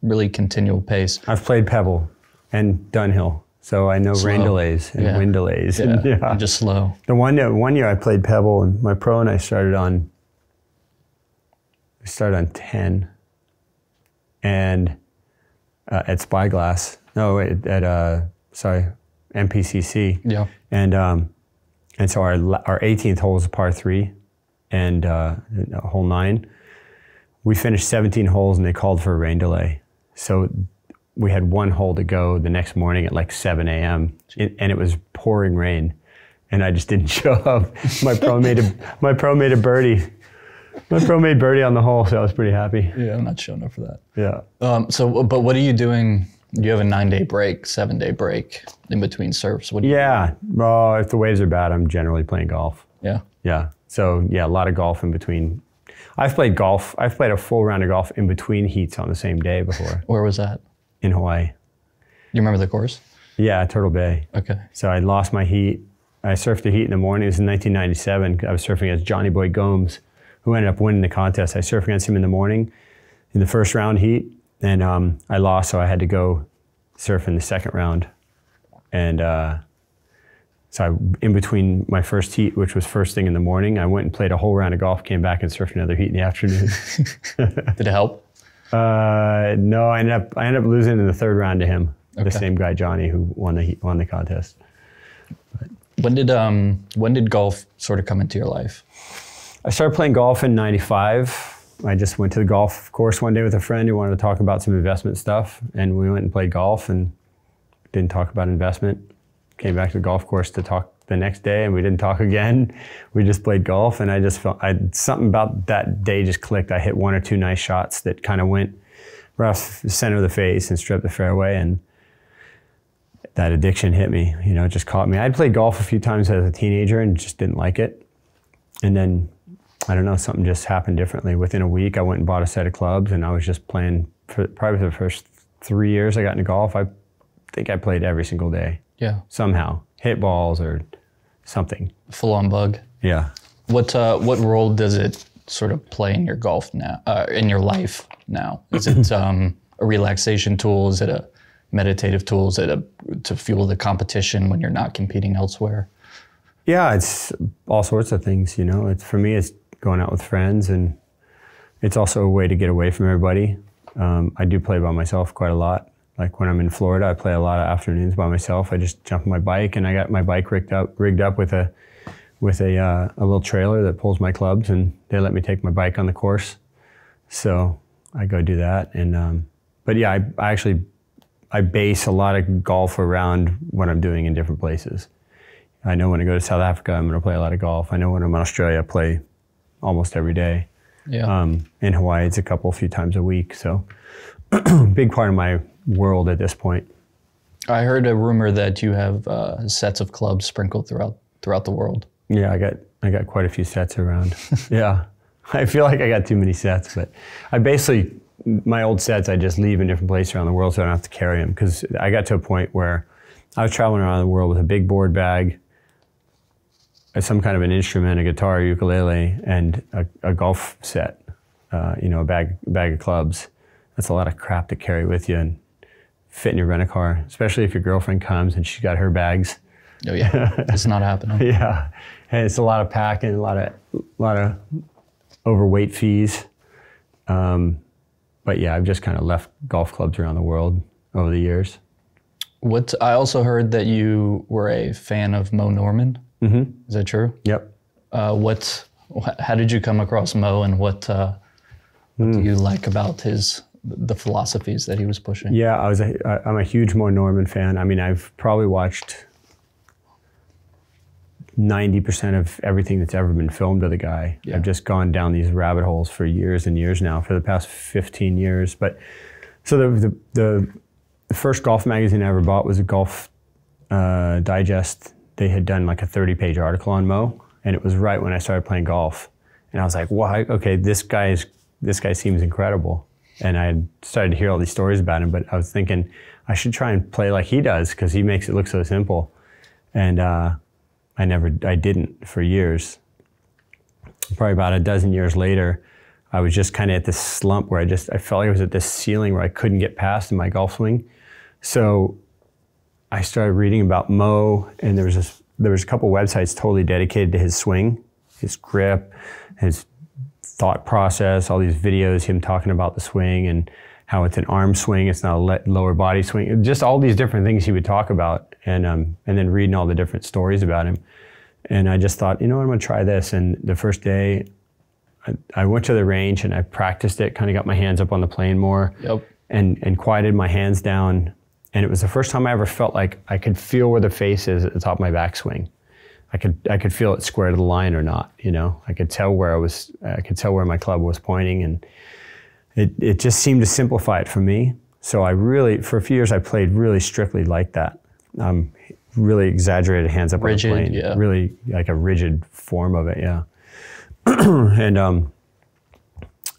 really continual pace. I've played Pebble and Dunhill, so I know rain delays and Yeah. wind delays. and- Yeah. yeah. and just slow. The one year, one year I played Pebble, and my pro and I started on. We started on ten. And uh, at Spyglass, no, wait, at uh, sorry, MPCC, Yeah. and um, and so our our 18th hole was a par three, and uh, hole nine. We finished 17 holes, and they called for a rain delay. So we had one hole to go the next morning at like 7 a.m. and it was pouring rain, and I just didn't show up. My pro made a my pro made a birdie. My pro made birdie on the hole, so I was pretty happy. Yeah, I'm not showing up for that. Yeah. Um, so, but what are you doing? Do you have a nine day break, seven day break in between serves. What do you, Yeah. Well, if the waves are bad, I'm generally playing golf. yeah. Yeah. So yeah, a lot of golf in between. I've played golf. I've played a full round of golf in between heats on the same day before Where was that? In Hawaii. You remember the course? Yeah, Turtle Bay. Okay. So I lost my heat. I surfed the heat in the morning. It was in 1997. I was surfing against Johnny Boy Gomes, who ended up winning the contest. I surfed against him in the morning in the first round heat, and um, I lost, so I had to go surf in the second round. And uh, so I, in between my first heat, which was first thing in the morning, I went and played a whole round of golf, came back and surfed another heat in the afternoon. Did it help? Uh, no, I ended up I ended up losing in the third round to him, Okay. the same guy Johnny who won the won the contest. When did um when did golf sort of come into your life? I started playing golf in '95. I just went to the golf course one day with a friend who wanted to talk about some investment stuff, and we went and played golf and didn't talk about investment. Came back to the golf course to talk the next day, and we didn't talk again. We just played golf, and I just felt I, something about that day just clicked. I hit one or two nice shots that kind of went right off the center of the face and stripped the fairway, and that addiction hit me. You know, it just caught me. I'd played golf a few times as a teenager and just didn't like it, and then I don't know, something just happened differently. Within a week, I went and bought a set of clubs, and I was just playing. For probably for the first three years I got into golf, I think I played every single day Yeah. somehow, hit balls or something. Full on bug. Yeah. What uh what role does it sort of play in your golf now uh, in your life now? Is it um a relaxation tool? Is it a meditative tool? Is it a to fuel the competition when you're not competing elsewhere? Yeah, it's all sorts of things. You know, it's for me, it's going out with friends and it's also a way to get away from everybody. Um, I do play by myself quite a lot. Like when I'm in Florida, I play a lot of afternoons by myself. I just jump on my bike and I got my bike rigged up, rigged up with a with a uh, a little trailer that pulls my clubs, and they let me take my bike on the course. So I go do that, and um, but yeah, I, I actually I base a lot of golf around what I'm doing in different places. I know when I go to South Africa, I'm going to play a lot of golf. I know when I'm in Australia, I play almost every day. Yeah. Um, in Hawaii, it's a couple, few times a week. So, big part of my world at this point. I heard a rumor that you have uh, sets of clubs sprinkled throughout throughout the world. Yeah, I got I got quite a few sets around. yeah, I feel like I got too many sets, but I basically my old sets I just leave in different places around the world so I don't have to carry them because I got to a point where I was traveling around the world with a big board bag, some kind of an instrument, a guitar, ukulele, and a, a golf set. Uh, you know, a bag bag of clubs. That's a lot of crap to carry with you and fit in your rent a car, especially if your girlfriend comes and she's got her bags. Oh yeah, it's not happening. Yeah, and it's a lot of packing, a lot of a lot of overweight fees. Um, but yeah, I've just kind of left golf clubs around the world over the years. What I also heard that you were a fan of Moe Norman. Mm-hmm. Is that true? Yep. Uh, what? wh- How did you come across Moe, and what, uh, what do you like about his the philosophies that he was pushing? Yeah, I was. A, I- I'm a huge Moe Norman fan. I mean, I've probably watched ninety percent of everything that's ever been filmed of the guy. Yeah. I've just gone down these rabbit holes for years and years now, for the past fifteen years. But so the the, the, the first golf magazine I ever bought was a Golf uh, Digest. They had done like a thirty-page article on Moe, and it was right when I started playing golf. And I was like, "Wow, okay, this guy is this guy seems incredible." And I had started to hear all these stories about him, but I was thinking I should try and play like he does because he makes it look so simple. And uh, I never, I didn't for years. Probably about a dozen years later, I was just kind of at this slump where I just, I felt like I was at this ceiling where I couldn't get past in my golf swing. So I started reading about Moe, and there was this, there was a couple websites totally dedicated to his swing, his grip, his thought process, all these videos, him talking about the swing and how it's an arm swing, it's not a lower body swing, just all these different things he would talk about, and um, and then reading all the different stories about him. And I just thought, you know I'm gonna try this. And the first day, I, I went to the range and I practiced it, kind of got my hands up on the plane more Yep. and, and quieted my hands down. And it was the first time I ever felt like I could feel where the face is at the top of my backswing. I could I could feel it square to the line or not. You know, I could tell where I was. I could tell where my club was pointing, and it it just seemed to simplify it for me. So I really, for a few years, I played really strictly like that. Um, really exaggerated hands up Rigid, on the plane. yeah. Really like a rigid form of it. Yeah. and um,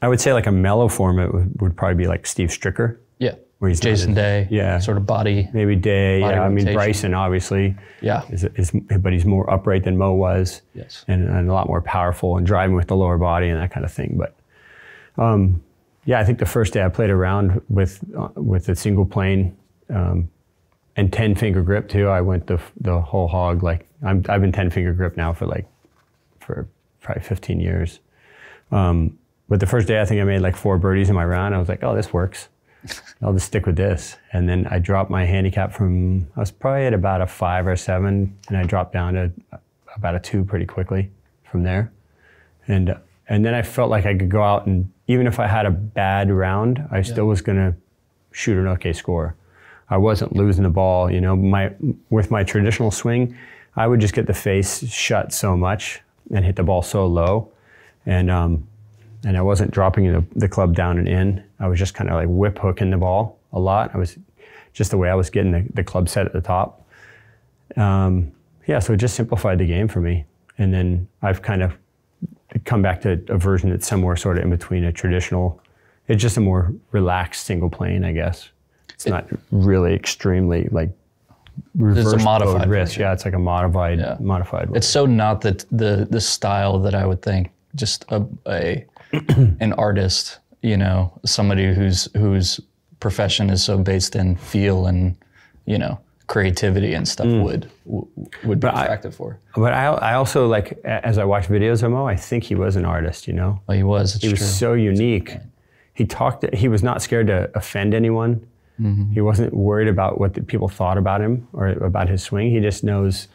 I would say like a mellow form it would, would probably be like Steve Stricker. Where he's Jason as- Day. yeah. Sort of body. Maybe Day. Body Yeah, I mean. Bryson obviously Yeah. is, is, but he's more upright than Moe was, Yes. and, and a lot more powerful and driving with the lower body and that kind of thing. But um, yeah, I think the first day I played around with uh, with a single plane um, and ten finger grip too. I went the the whole hog. Like I'm, I've been ten finger grip now for like for probably 15 years. Um, but the first day, I think I made like four birdies in my round. I was like, oh, this works. I'll just stick with this. And then I dropped my handicap from, I was probably at about a five or seven, and I dropped down to about a two pretty quickly from there. And, and then I felt like I could go out and even if I had a bad round, I still was going to shoot an okay score. I wasn't losing the ball, you know, my, with my traditional swing, I would just get the face shut so much and hit the ball so low. And, um, and I wasn't dropping the, the club down and in. I was just kind of like whip hooking the ball a lot. I was just the way I was getting the, the club set at the top. Um, yeah, so it just simplified the game for me. And then I've kind of come back to a version that's somewhere sort of in between a traditional, it's just a more relaxed single plane, I guess. It's not really extremely like reverse modified load wrist. version. Yeah, it's like a modified, Yeah. modified. It's so not the the the style that I would think. Just a, a an artist, you know, somebody whose whose profession is so based in feel and you know creativity and stuff would would be I- attractive for. But I, I also like as I watch videos of Moe, I think he was an artist. You know, Well, he was. It's he was true. so unique. He talked. He was not scared to offend anyone. Mm-hmm. He wasn't worried about what the people thought about him or about his swing. He just knows.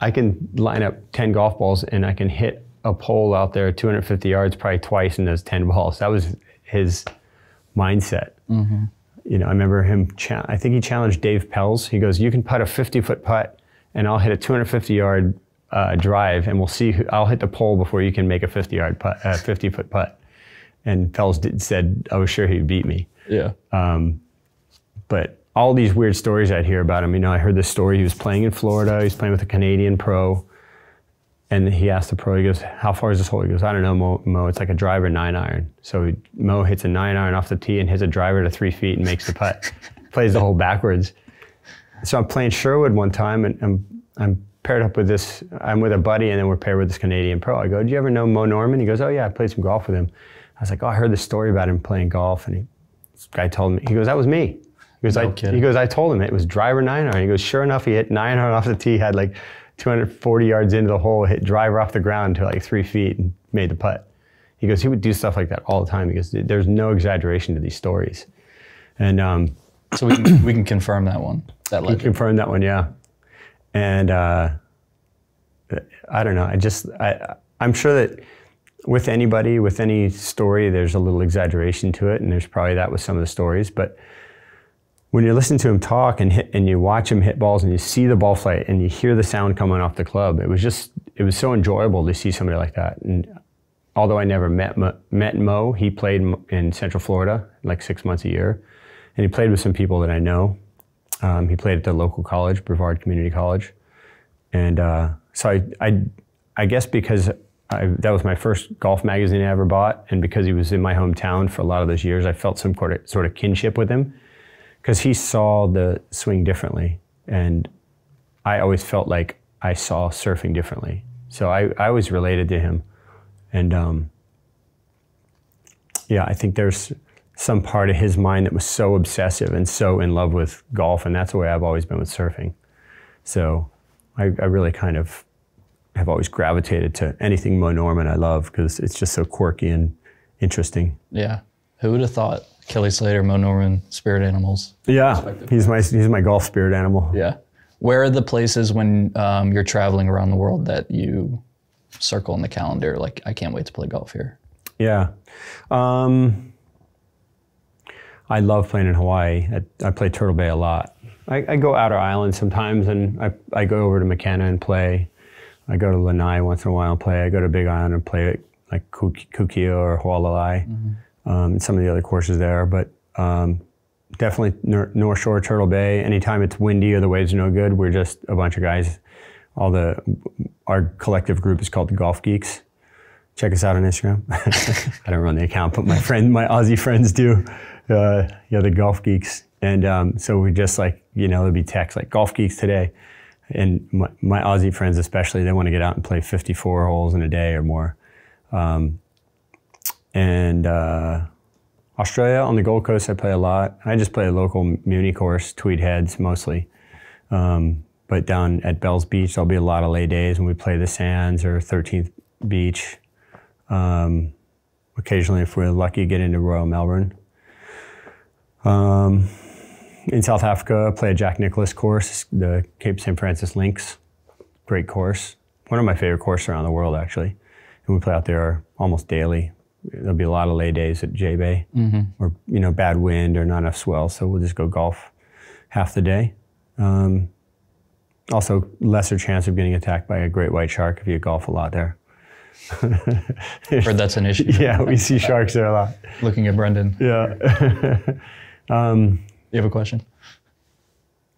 I can line up ten golf balls and I can hit a pole out there 250 yards probably twice in those 10 balls. That was his mindset. Mm-hmm. You know, I remember him. Cha- I think he challenged Dave Pelz. He goes, "You can putt a 50 foot putt, and I'll hit a 250 yard uh, drive, and we'll see. Who, I'll hit the pole before you can make a 50 yard putt, uh, 50 foot putt." And Pelz did, said, "I was sure he'd beat me." yeah. But all these weird stories I'd hear about him. You know, I heard this story. He was playing in Florida. He was playing with a Canadian pro. And he asked the pro, he goes, How far is this hole? He goes, I don't know, Moe. Moe it's like a driver nine iron. So he, Moe hits a nine iron off the tee and hits a driver to three feet and makes the putt. Plays the hole backwards. So I'm playing Sherwood one time and I'm, I'm paired up with this, I'm with a buddy and then we're paired with this Canadian pro. I go, Do you ever know Moe Norman? He goes, Oh, yeah, I played some golf with him. I was like, Oh, I heard this story about him playing golf. And he, this guy told me, he goes, That was me. He goes, No I, kidding. he goes, I told him it was driver nine iron. He goes, sure enough, he hit nine iron off the tee, had like 240 yards into the hole, hit driver off the ground to like three feet and made the putt. He goes, he would do stuff like that all the time because there's no exaggeration to these stories. And um, So we can, we can confirm that one. That legend. confirmed that one, yeah. And uh, I don't know. I just, I, I'm sure that with anybody, with any story, there's a little exaggeration to it, and there's probably that with some of the stories. But when you listen to him talk and hit, and you watch him hit balls, and you see the ball flight, and you hear the sound coming off the club, it was just, it was so enjoyable to see somebody like that. And although I never met Moe, met Moe, he played in Central Florida like six months a year, and he played with some people that I know. Um, he played at the local college, Brevard Community College, and uh, so I, I, I guess because I, that was my first golf magazine I ever bought, and because he was in my hometown for a lot of those years, I felt some sort of, sort of kinship with him, because he saw the swing differently, and I always felt like I saw surfing differently. So I, I was related to him, and um, yeah, I think there's some part of his mind that was so obsessive and so in love with golf, and that's the way I've always been with surfing. So I, I really kind of have always gravitated to anything Moe Norman I love because it's just so quirky and interesting. Yeah. Who would have thought? Kelly Slater, Moe Norman, Spirit Animals. Yeah, he's my he's my golf spirit animal. Yeah. Where are the places when um, you're traveling around the world that you circle in the calendar? Like, I can't wait to play golf here. Yeah. Um, I love playing in Hawaii. I, I play Turtle Bay a lot. I, I go outer islands sometimes, and I, I go over to Makena and play. I go to Lanai once in a while and play. I go to Big Island and play like Kukio or Hualalai, um, some of the other courses there. But um, definitely North Shore, Turtle Bay. Anytime it's windy or the waves are no good, we're just a bunch of guys. All the our collective group is called the Golf Geeks check us out on Instagram. I don't run the account, but my friend, my Aussie friends do. Uh, yeah, the golf geeks, and um, so we just like you know there'll be text like golf geeks today, and my, my Aussie friends especially they want to get out and play 54 holes in a day or more, um, and uh, Australia on the Gold Coast I play a lot. I just play a local Muni course, Tweed Heads mostly. Um, but down at Bells Beach, there'll be a lot of lay days when we play the Sands or 13th Beach. Um, occasionally, if we're lucky, get into Royal Melbourne. Um, in South Africa, I play a Jack Nicklaus course, the Cape St. Francis Links. Great course. One of my favorite courses around the world, actually. And we play out there almost daily. There'll be a lot of lay days at J Bay, or you know, bad wind or not enough swell, so we'll just go golf half the day. Um, also, lesser chance of getting attacked by a great white shark if you golf a lot there. Heard that's an issue. Yeah, we see sharks there a lot. Looking at Brendan. Yeah. um, You have a question?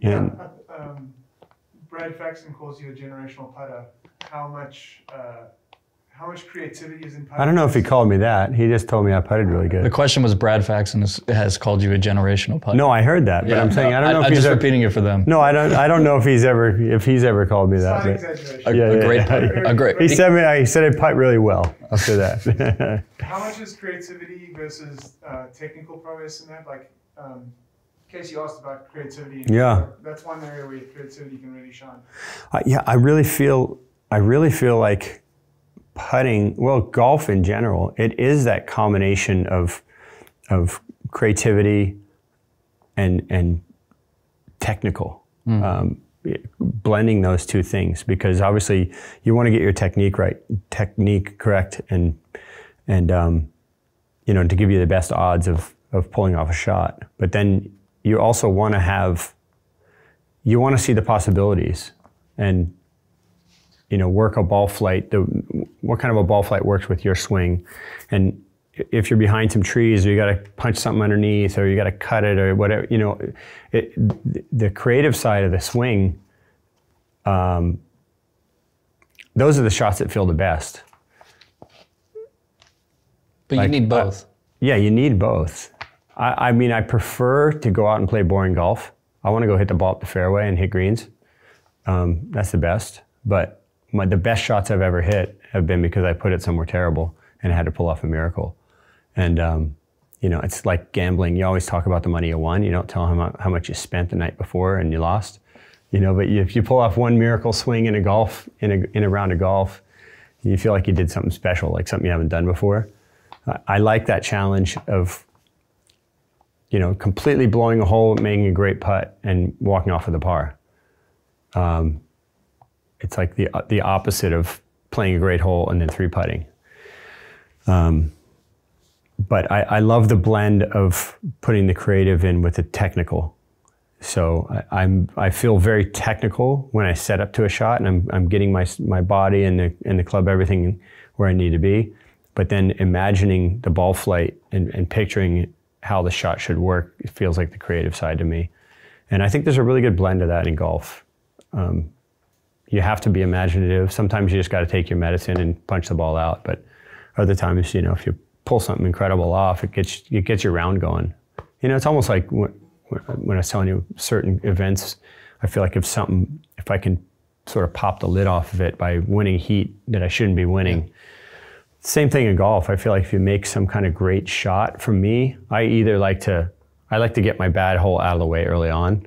and Um, Brad Faxon calls you a generational putter. How much, uh, how much creativity is in putting? I don't know if he called me that. He just told me I putted really good. The question was Brad Faxon has, has called you a generational putter. No, I heard that, but I'm saying I don't know I, if am he's just ever, repeating it for them. no, I don't. I don't know if he's ever if he's ever called me that. Slight but- exaggeration. a, Yeah, a yeah, great yeah. putter. A great. He said me. I said I putt really well after that. How much is creativity versus uh, technical prowess in that? Like, um, Casey asked about creativity. Yeah. That's one area where creativity can really shine. Uh, yeah, I really feel I really feel like putting, well, golf in general, it is that combination of of creativity and and technical. Um, blending those two things because obviously you want to get your technique right, technique correct, and and um, you know to give you the best odds of of pulling off a shot. But then you also want to have you want to see the possibilities and you know work a ball flight the what kind of a ball flight works with your swing. And if you're behind some trees or you got to punch something underneath or you got to cut it or whatever you know it, the creative side of the swing um, those are the shots that feel the best. But Like, you need uh, both. yeah you need both. I, I mean i prefer to go out and play boring golf. I want to go hit the ball up the fairway and hit greens. Um, that's the best. But my, the best shots i've ever hit have been because i put it somewhere terrible and had to pull off a miracle. And um, you know it's like gambling. You always talk about the money you won. You don't tell how, how much you spent the night before and you lost. You know but if you pull off one miracle swing in a golf in a, in a round of golf you feel like you did something special like something you haven't done before. I, I like that challenge of you know completely blowing a hole making a great putt and walking off with a par. Um, it's like the the opposite of playing a great hole and then three putting. Um, but I, I love the blend of putting the creative in with the technical. So I, I'm I feel very technical when I set up to a shot, and I'm I'm getting my my body and the and the club everything where I need to be. But then imagining the ball flight and, and picturing how the shot should work it feels like the creative side to me. And I think there's a really good blend of that in golf you have to be imaginative. Sometimes you just got to take your medicine and punch the ball out. But other times, you know, if you pull something incredible off, it gets it gets your round going. You know, it's almost like when, when I was telling you certain events. I feel like if something, if I can sort of pop the lid off of it by winning heat that I shouldn't be winning. Same thing in golf. I feel like if you make some kind of great shot, for me, I either like to, I like to get my bad hole out of the way early on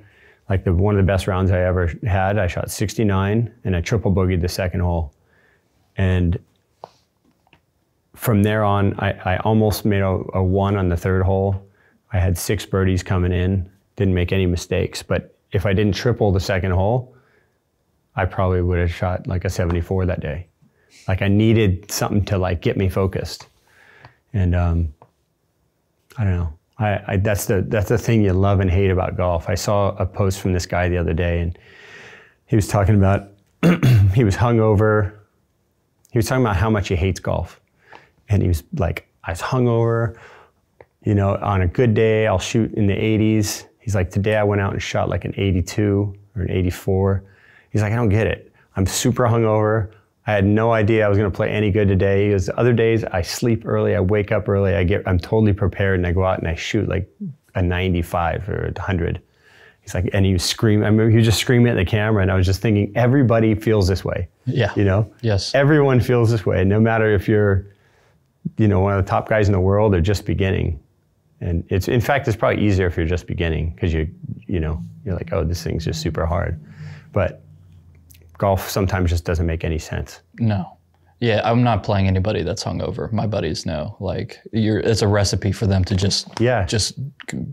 like the one of the best rounds I ever had. I shot 69 and I triple bogeyed the second hole. And from there on, I, I almost made a, a one on the third hole. I had six birdies coming in, didn't make any mistakes. But if I didn't triple the second hole, I probably would have shot like a 74 that day. Like I needed something to like get me focused. And um, I don't know. I, I, that's the that's the thing you love and hate about golf. I saw a post from this guy the other day, and he was talking about he was hungover. He was talking about how much he hates golf, and he was like, "I was hungover. You know, on a good day, I'll shoot in the 80s." He's like, "Today I went out and shot like an 82 or an 84." He's like, "I don't get it. I'm super hungover. I had no idea I was going to play any good today. Goes, other days I sleep early, I wake up early, I get, I'm totally prepared, and I go out and I shoot like a 95 or 100. He's like, and you scream. I remember he was just screaming at the camera, and I was just thinking, everybody feels this way. Yeah. You know, Yes. everyone feels this way, no matter if you're, you know, one of the top guys in the world or just beginning. And it's, in fact, it's probably easier if you're just beginning because you, you know, you're like, oh, this thing's just super hard. But golf sometimes just doesn't make any sense. No. Yeah, I'm not playing anybody that's hungover. My buddies know. Like, you're, it's a recipe for them to just Yeah. just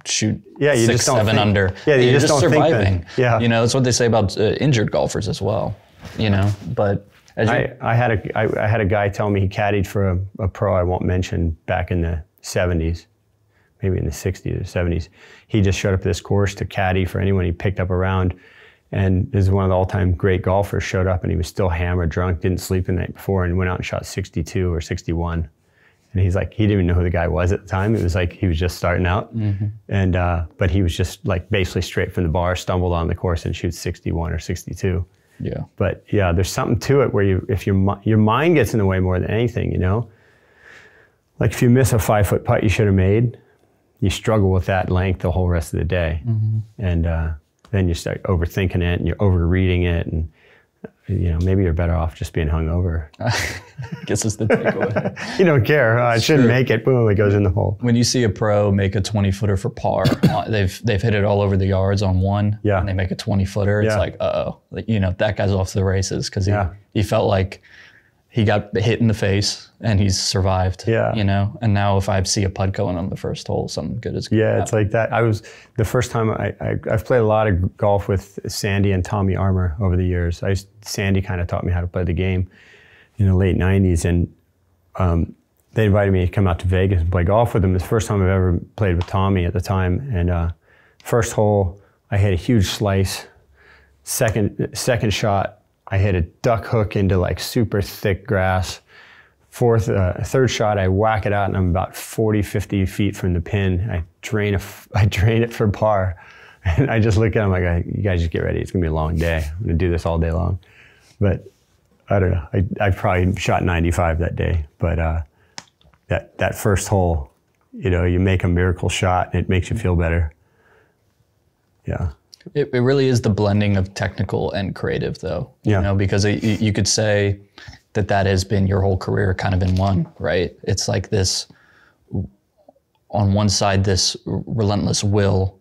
shoot Yeah, you six, just don't seven think- under. Yeah, you You're just don't think that- surviving. yeah. you know that's what they say about uh, injured golfers as well. You know, but as you, I, I had a I, I had a guy tell me he caddied for a, a pro I won't mention back in the 70s, maybe in the 60s or 70s. He just showed up at this course to caddy for anyone he picked up around, and this is one of the all-time great golfers. Showed up and he was still hammered, drunk, didn't sleep the night before, and went out and shot 62 or 61. And he's like, he didn't even know who the guy was at the time. It was like he was just starting out, and uh, but he was just like basically straight from the bar, stumbled on the course and shoots 61 or 62 yeah, but yeah, there's something to it where you, if your your mind gets in the way more than anything, you know, like if you miss a five foot putt you should have made, you struggle with that length the whole rest of the day, and uh, then you start overthinking it and you're overreading it, and you know, maybe you're better off just being hungover. I guess is the takeaway. you don't care. Oh, I shouldn't Sure. make it. Boom, it goes in the hole. when you see a pro make a 20 footer for par, uh, they've they've hit it all over the yards on one, Yeah. and they make a 20 footer. It's Yeah. like, uh oh, like, you know that guy's off the races because he Yeah. he felt like he got hit in the face and he's survived. Yeah. you know. And now if I see a putt going on the first hole, something good is. Yeah, it's like that. I was the first time I, I I've played a lot of golf with Sandy and Tommy Armour over the years. I used, Sandy kind of taught me how to play the game in the late '90s, and um, they invited me to come out to Vegas and play golf with them. It's the first time I've ever played with Tommy at the time. And uh, first hole, I hit a huge slice. Second second shot, I hit a duck hook into like super thick grass. Fourth, uh, third shot, I whack it out and I'm about 40, 50 feet from the pin. I drain, a I drain it for par. And I just look at him like, you guys just get ready. It's gonna be a long day. I'm gonna do this all day long. But I don't know. I, I probably shot 95 that day. But uh, that, that first hole, you know, you make a miracle shot and it makes you feel better. Yeah. It, it really is the blending of technical and creative, though. Yeah. You know, because it, you, could say that that has been your whole career kind of in one, right? It's like this, on one side, this relentless will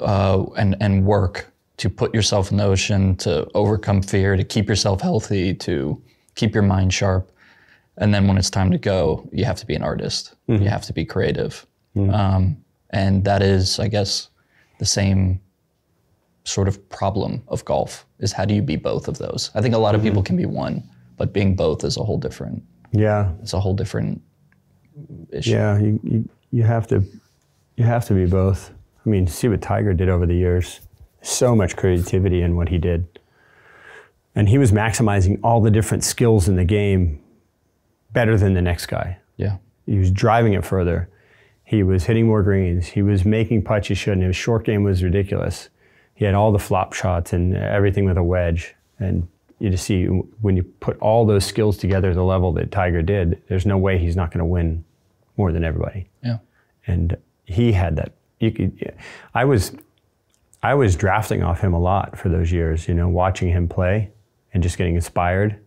uh, and, and work to put yourself in the ocean, to overcome fear, to keep yourself healthy, to keep your mind sharp. And then when it's time to go, you have to be an artist. You have to be creative. Um, and that is, I guess, the same sort of problem of golf is how do you be both of those? I think a lot of people mm-hmm. can be one, but being both is a whole different Yeah. it's a whole different issue. Yeah, you, you, you have to you have to be both. I mean, see what Tiger did over the years. So much creativity in what he did. And he was maximizing all the different skills in the game better than the next guy. Yeah. He was driving it further. He was hitting more greens. He was making putts he shouldn't. His short game was ridiculous. He had all the flop shots and everything with a wedge. And you just see when you put all those skills together, the level that Tiger did, there's no way he's not going to win more than everybody. Yeah. And he had that. You could, I was, I was drafting off him a lot for those years. You know, watching him play and just getting inspired,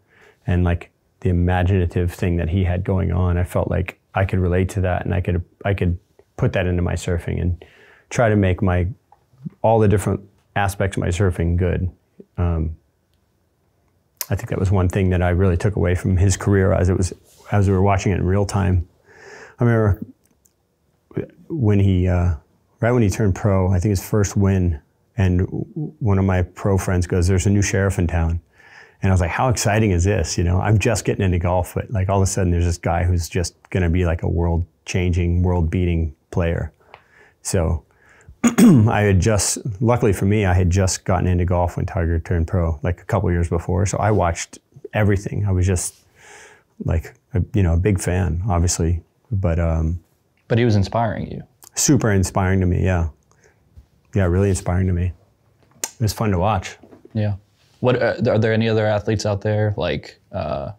and like the imaginative thing that he had going on. I felt like I could relate to that, and I could, I could put that into my surfing and try to make my all the different aspects of my surfing good. Um, I think that was one thing that I really took away from his career as it was as we were watching it in real time. I remember when he uh, right when he turned pro, I think his first win, and one of my pro friends goes, "There's a new sheriff in town," and I was like, "How exciting is this?" You know, I'm just getting into golf, but like all of a sudden, there's this guy who's just going to be like a world-changing, world-beating player. So I had just, luckily for me, I had just gotten into golf when Tiger turned pro, like a couple years before. So I watched everything. I was just like, a, you know, a big fan, obviously, but um, But he was inspiring you. super inspiring to me. Yeah, yeah, really inspiring to me. It was fun to watch. Yeah. What uh, are there any other athletes out there like uh,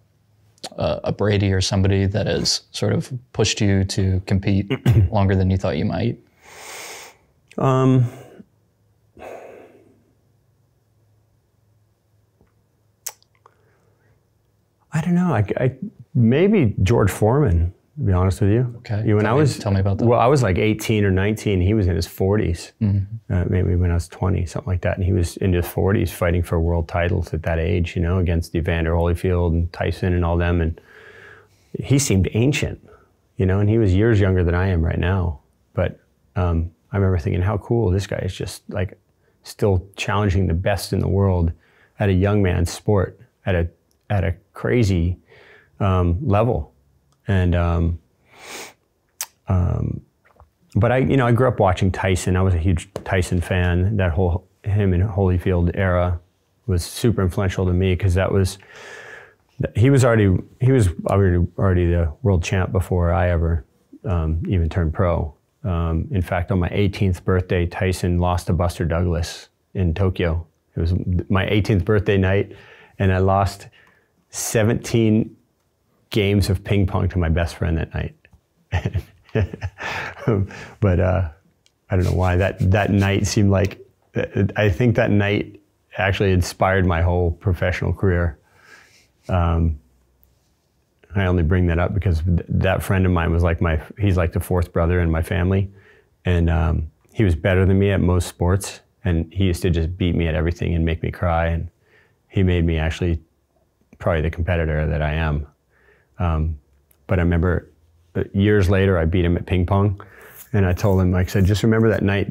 uh, a Brady or somebody that has sort of pushed you to compete longer than you thought you might? Um, I don't know. I, I maybe George Foreman. To be honest with you. Okay. You- When Tell I me- was tell me about that. Well, I was like 18 or 19. He was in his 40s. Mm-hmm. Uh, maybe when I was 20, something like that. And he was in his 40s fighting for world titles at that age. You know, against Evander Holyfield and Tyson and all them. And he seemed ancient. You know, and he was years younger than I am right now. But um, I remember thinking, how cool this guy is just like still challenging the best in the world at a young man's sport at a at a crazy um, level. And um, um, but I, you know, I grew up watching Tyson. I was a huge Tyson fan. That whole him and Holyfield era was super influential to me because that was he was already he was already already the world champ before I ever um, even turned pro. Um, in fact, on my 18th birthday, Tyson lost to Buster Douglas in Tokyo. It was my 18th birthday night, and I lost 17 games of ping pong to my best friend that night. but uh, I don't know why that that night seemed like I think that night actually inspired my whole professional career. Um, I only bring that up because th- that friend of mine was like my, he's like the fourth brother in my family. And um, he was better than me at most sports. And he used to just beat me at everything and make me cry. And he made me actually probably the competitor that I am. Um, but I remember uh, years later, I beat him at ping pong. And I told him, like I said, just remember that night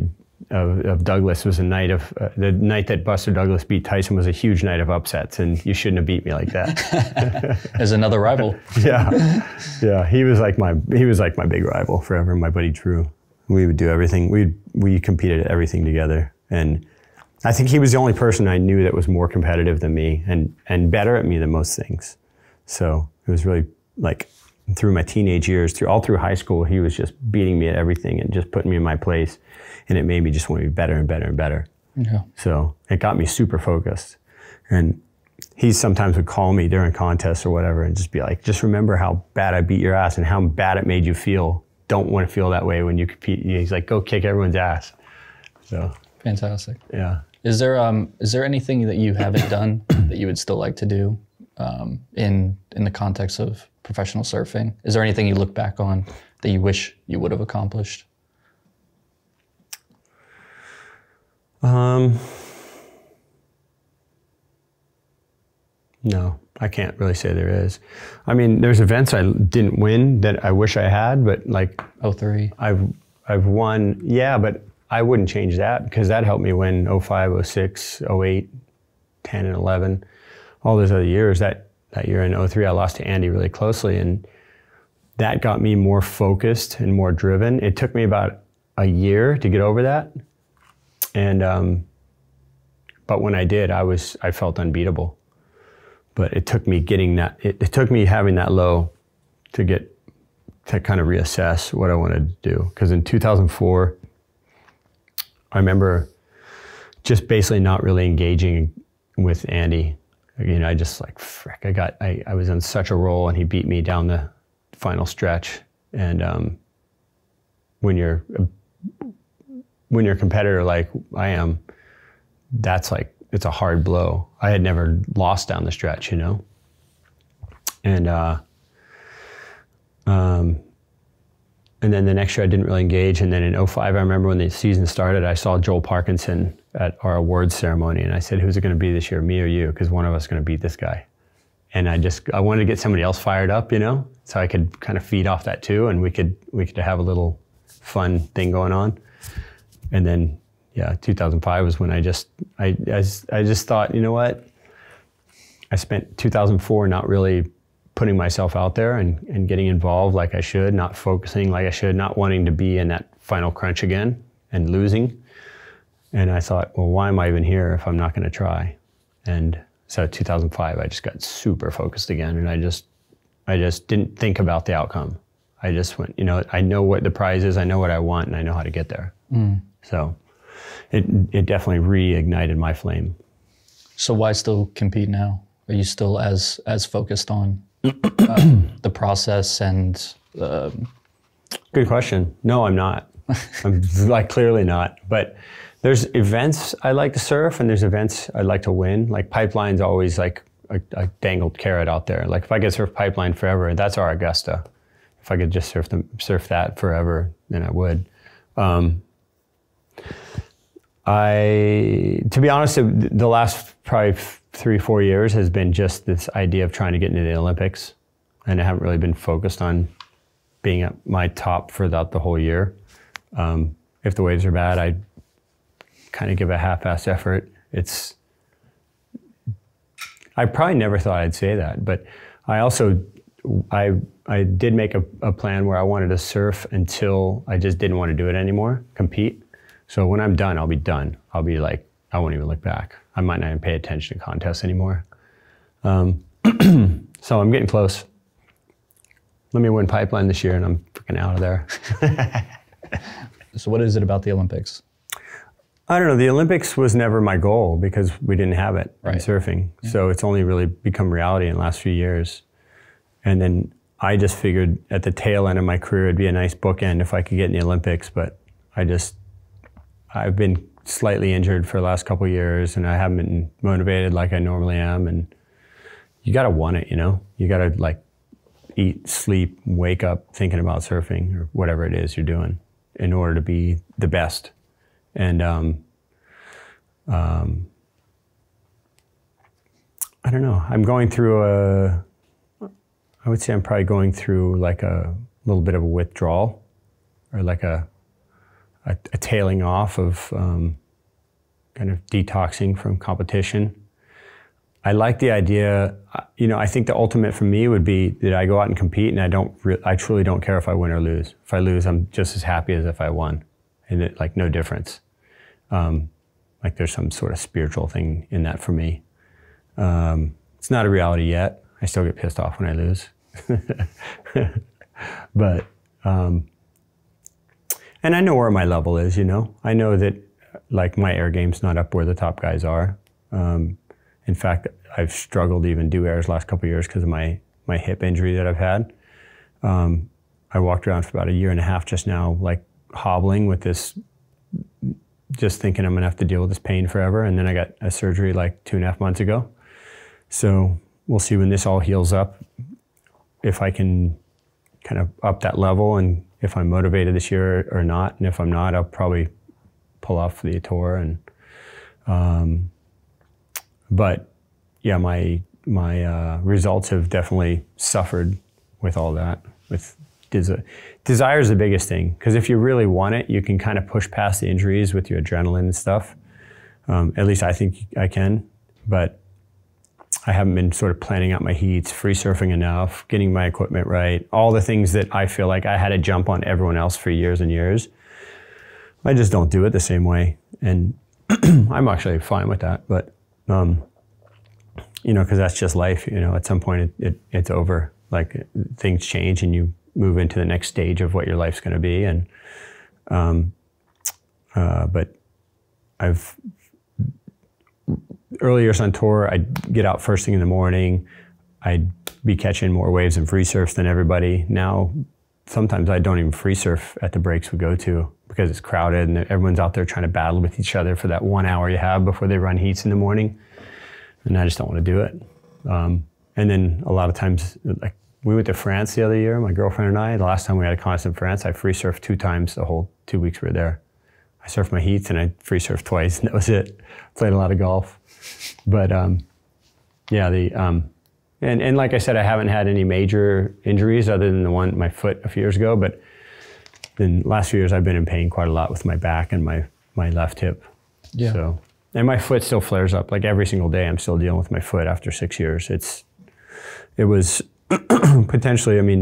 of, of Douglas was a night of uh, the night that Buster Douglas beat Tyson was a huge night of upsets, and you shouldn't have beat me like that. As another rival. yeah, yeah. He was like my he was like my big rival forever. My buddy Drew. We would do everything. We we competed at everything together, and I think he was the only person I knew that was more competitive than me and and better at me than most things. So it was really like through my teenage years, through all through high school, he was just beating me at everything and just putting me in my place, and it made me just want to be better and better and better. Yeah. So it got me super focused. And he sometimes would call me during contests or whatever and just be like, just remember how bad I beat your ass and how bad it made you feel. Don't want to feel that way when you compete. He's like, go kick everyone's ass. So Fantastic. yeah. Is there um is there anything that you haven't done that you would still like to do um, in in the context of professional surfing? Is there anything you look back on that you wish you would have accomplished? Um, no, I can't really say there is. I mean, there's events I didn't win that I wish I had, but like Oh three. I've I've won, yeah, but I wouldn't change that because that helped me win 05, 06, 08, 10, and 11. All those other years. That that year in 03, I lost to Andy really closely, and that got me more focused and more driven. It took me about a year to get over that, and um, but when I did, I was I felt unbeatable. But it took me getting that. It, it took me having that low to get to kind of reassess what I wanted to do. Because in 2004, I remember just basically not really engaging with Andy. You know, I just like frick. I got I, I was on such a roll, and he beat me down the final stretch. And um, when you're when you're a competitor like I am, that's like it's a hard blow. I had never lost down the stretch, you know. And uh, um, and then the next year I didn't really engage. And then in 05, I remember when the season started, I saw Joel Parkinson at our awards ceremony, and I said, "Who's it going to be this year, me or you? Because one of us is going to beat this guy." And I just I wanted to get somebody else fired up, you know, so I could kind of feed off that too, and we could we could have a little fun thing going on. And then yeah, 2005 was when I just I I, I just thought, you know what? I spent 2004 not really putting myself out there and, and getting involved like I should, not focusing like I should, not wanting to be in that final crunch again and losing. And I thought, well, why am I even here if I'm not going to try? And so 2005, I just got super focused again, and I just I just didn't think about the outcome. I just went, you know, I know what the prize is, I know what I want, and I know how to get there. So it it definitely reignited my flame. So why still compete now? Are you still as as focused on uh, the process and uh, Good question. No, I'm not. I'm like clearly not. But there's events I like to surf, and there's events I'd like to win. Like Pipeline's always like a, a dangled carrot out there. Like if I could surf Pipeline forever, that's our Augusta. If I could just surf them, surf that forever, then I would. Um, I, to be honest, the last probably three, four years has been just this idea of trying to get into the Olympics, and I haven't really been focused on being at my top for about the whole year. Um, if the waves are bad, I kind of give a half-ass effort. It's I probably never thought I'd say that, but I also I I did make a, a plan where I wanted to surf until I just didn't want to do it anymore, compete. So when I'm done, I'll be done. I'll be like I won't even look back. I might not even pay attention to contests anymore. Um, so I'm getting close. Let me win pipeline this year, and I'm freaking out of there. so what is it about the Olympics? I don't know. The Olympics was never my goal because we didn't have it in Right. surfing. So it's only really become reality in the last few years. And then I just figured at the tail end of my career, it'd be a nice bookend if I could get in the Olympics. But I just, I've been slightly injured for the last couple of years, and I haven't been motivated like I normally am. And you got to want it, you know. You got to like eat, sleep, wake up thinking about surfing or whatever it is you're doing in order to be the best. And um, um, I don't know. I'm going through a. I would say I'm probably going through like a little bit of a withdrawal, or like a a, a tailing off of um, kind of detoxing from competition. I like the idea. uh, You know, I think the ultimate for me would be that I go out and compete, and I don't. I truly don't care if I win or lose. If I lose, I'm just as happy as if I won, and it like no difference. Um, like there's some sort of spiritual thing in that for me. Um, it's not a reality yet. I still get pissed off when I lose, but um, and I know where my level is. You know, I know that like my air game's not up where the top guys are. Um, in fact, I've struggled to even do airs last couple years because of my my hip injury that I've had. Um, I walked around for about a year and a half just now, like hobbling with this, just thinking I'm gonna have to deal with this pain forever. And then I got a surgery like two and a half months ago. So we'll see when this all heals up if I can kind of up that level and if I'm motivated this year or not. And if I'm not, I'll probably pull off the tour. And um, but yeah, my my uh, results have definitely suffered with all that. With desi- desire is the biggest thing because if you really want it, you can kind of push past the injuries with your adrenaline and stuff. Um, at least I think I can, but I haven't been sort of planning out my heats, free surfing enough, getting my equipment right, all the things that I feel like I had to jump on everyone else for years and years. I just don't do it the same way, and I'm actually fine with that. But um, you know, because that's just life. You know, at some point it, it, it's over. Like things change, and you move into the next stage of what your life's going to be. And um, uh, but I've early years on tour, I'd get out first thing in the morning. I'd be catching more waves and free surfs than everybody. Now, sometimes I don't even free surf at the breaks we go to because it's crowded and everyone's out there trying to battle with each other for that one hour you have before they run heats in the morning. And I just don't want to do it. Um, and then a lot of times, like we went to France the other year, my girlfriend and I. The last time we had a contest in France, I free surfed two times the whole two weeks we were there. I surfed my heats and I free surfed twice, and that was it. Played a lot of golf. But um, yeah, the um, and and like I said, I haven't had any major injuries other than the one my foot a few years ago. But then last few years, I've been in pain quite a lot with my back and my my left hip. Yeah. So and my foot still flares up like every single day. I'm still dealing with my foot after six years. It's it was potentially. I mean,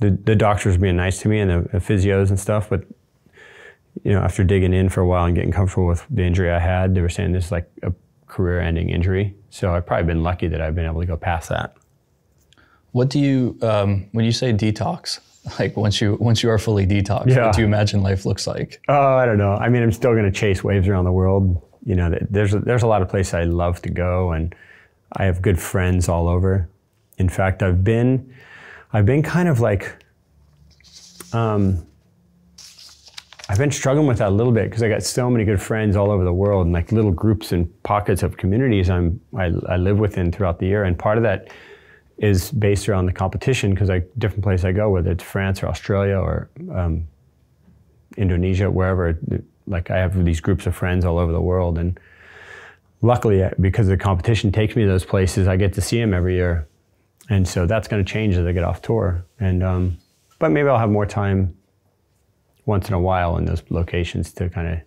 the the doctors being nice to me and the, the physios and stuff, but you know, after digging in for a while and getting comfortable with the injury I had, they were saying this is like a career-ending injury. So I've probably been lucky that I've been able to go past that. What do you um, when you say detox? Like once you once you are fully detoxed, Yeah. what do you imagine life looks like? Oh, I don't know. I mean, I'm still going to chase waves around the world. You know, there's there's a lot of places I love to go, and I have good friends all over. In fact, I've been I've been kind of like um, I've been struggling with that a little bit because I got so many good friends all over the world and like little groups and pockets of communities I'm I, I live within throughout the year, and part of that is based around the competition because like different place I go, whether it's France or Australia or um, Indonesia, wherever. Like I have these groups of friends all over the world, and luckily, because the competition takes me to those places, I get to see them every year, and so that's going to change as I get off tour. And um, but maybe I'll have more time once in a while in those locations to kind of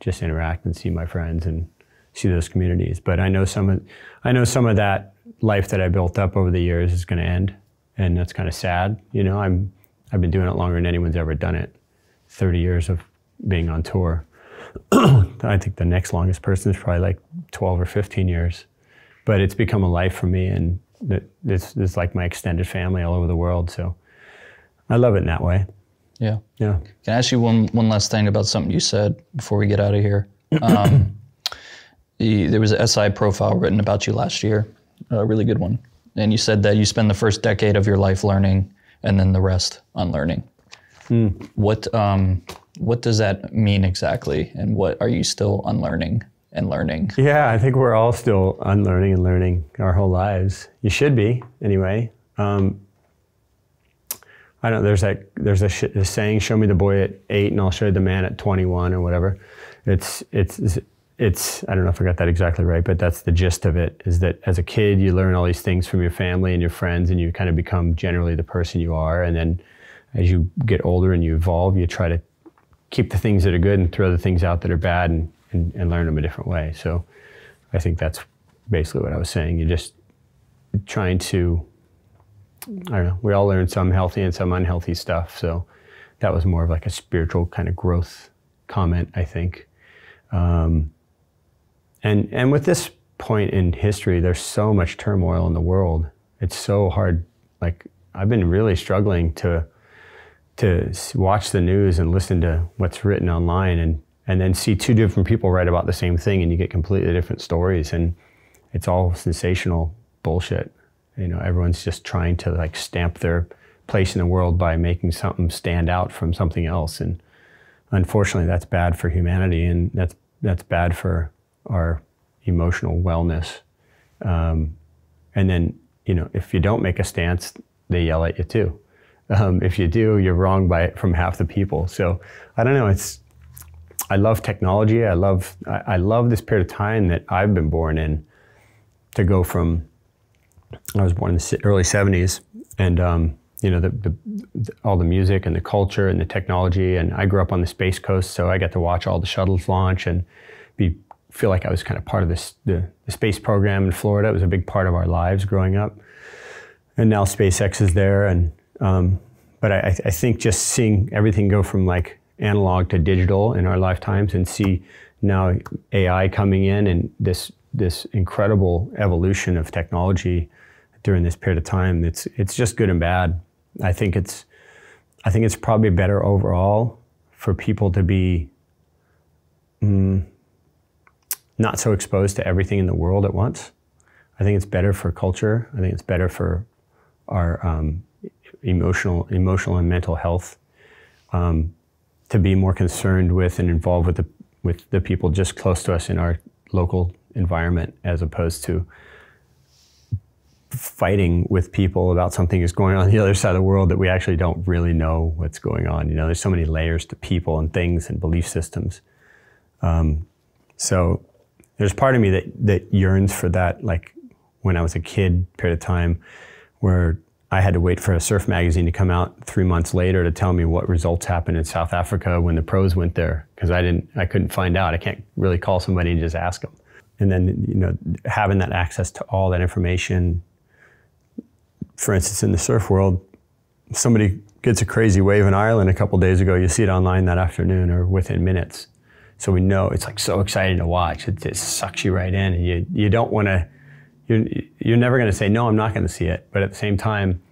just interact and see my friends and see those communities. But I know some of I know some of that life that I built up over the years is going to end, and that's kind of sad. You know, I'm I've been doing it longer than anyone's ever done it. Thirty years of being on tour. I think the next longest person is probably like twelve or fifteen years, but it's become a life for me, and this this like my extended family all over the world. So I love it in that way. Yeah. Yeah. Can I ask you one one last thing about something you said before we get out of here? Um, the, there was a SI profile written about you last year, a really good one, and you said that you spend the first decade of your life learning, and then the rest unlearning. What um, what does that mean exactly, and what are you still unlearning and learning? Yeah, I think we're all still unlearning and learning our whole lives. You should be anyway. Um, I don't. There's that. There's a, sh- a, saying: "Show me the boy at eight, and I'll show you the man at 21," or whatever. It's it's it's. I don't know if I got that exactly right, but that's the gist of it. Is that as a kid you learn all these things from your family and your friends, and you kind of become generally the person you are, and then as you get older and you evolve, you try to keep the things that are good and throw the things out that are bad, and and, and learn them a different way. So, I think that's basically what I was saying. You're just trying to I don't know. We all learn some healthy and some unhealthy stuff. So that was more of like a spiritual kind of growth comment, I think. Um, and and with this point in history, there's so much turmoil in the world. It's so hard. Like I've been really struggling to to watch the news and listen to what's written online, and and then see two different people write about the same thing, and you get completely different stories, and it's all sensational bullshit. You know, everyone's just trying to like stamp their place in the world by making something stand out from something else, and unfortunately, that's bad for humanity, and that's that's bad for our emotional wellness. Um, and then, you know, if you don't make a stance, they yell at you too. Um, if you do, you're wrong by from half the people. So I don't know. It's I love technology. I love I, I love this period of time that I've been born in. To go from I was born in the early 70s, and um, you know the, the, the, all the music and the culture and the technology. And I grew up on the space coast, so I got to watch all the shuttles launch and be feel like I was kind of part of this the, the space program in Florida. It was a big part of our lives growing up. And now SpaceX is there, and um, but I, I think just seeing everything go from like analog to digital in our lifetimes, and see now AI coming in and this this incredible evolution of technology during this period of time. It's it's just good and bad. I think it's I think it's probably better overall for people to be mm, not so exposed to everything in the world at once. I think it's better for culture. I think it's better for our um, emotional emotional and mental health um, to be more concerned with and involved with the with the people just close to us in our local environment as opposed to fighting with people about something that's going on, on the other side of the world that we actually don't really know what's going on. You know, there's so many layers to people and things and belief systems. Um, so there's part of me that that yearns for that, like when I was a kid, period of time where I had to wait for a surf magazine to come out three months later to tell me what results happened in South Africa when the pros went there because I didn't, I couldn't find out. I can't really call somebody and just ask them. And then you know having that access to all that information for instance, in the surf world, somebody gets a crazy wave in Ireland a couple days ago, you see it online that afternoon or within minutes. So we know it's like so exciting to watch. It just sucks you right in, and you you don't want to. You're you're never going to say no. I'm not going to see it. But at the same time,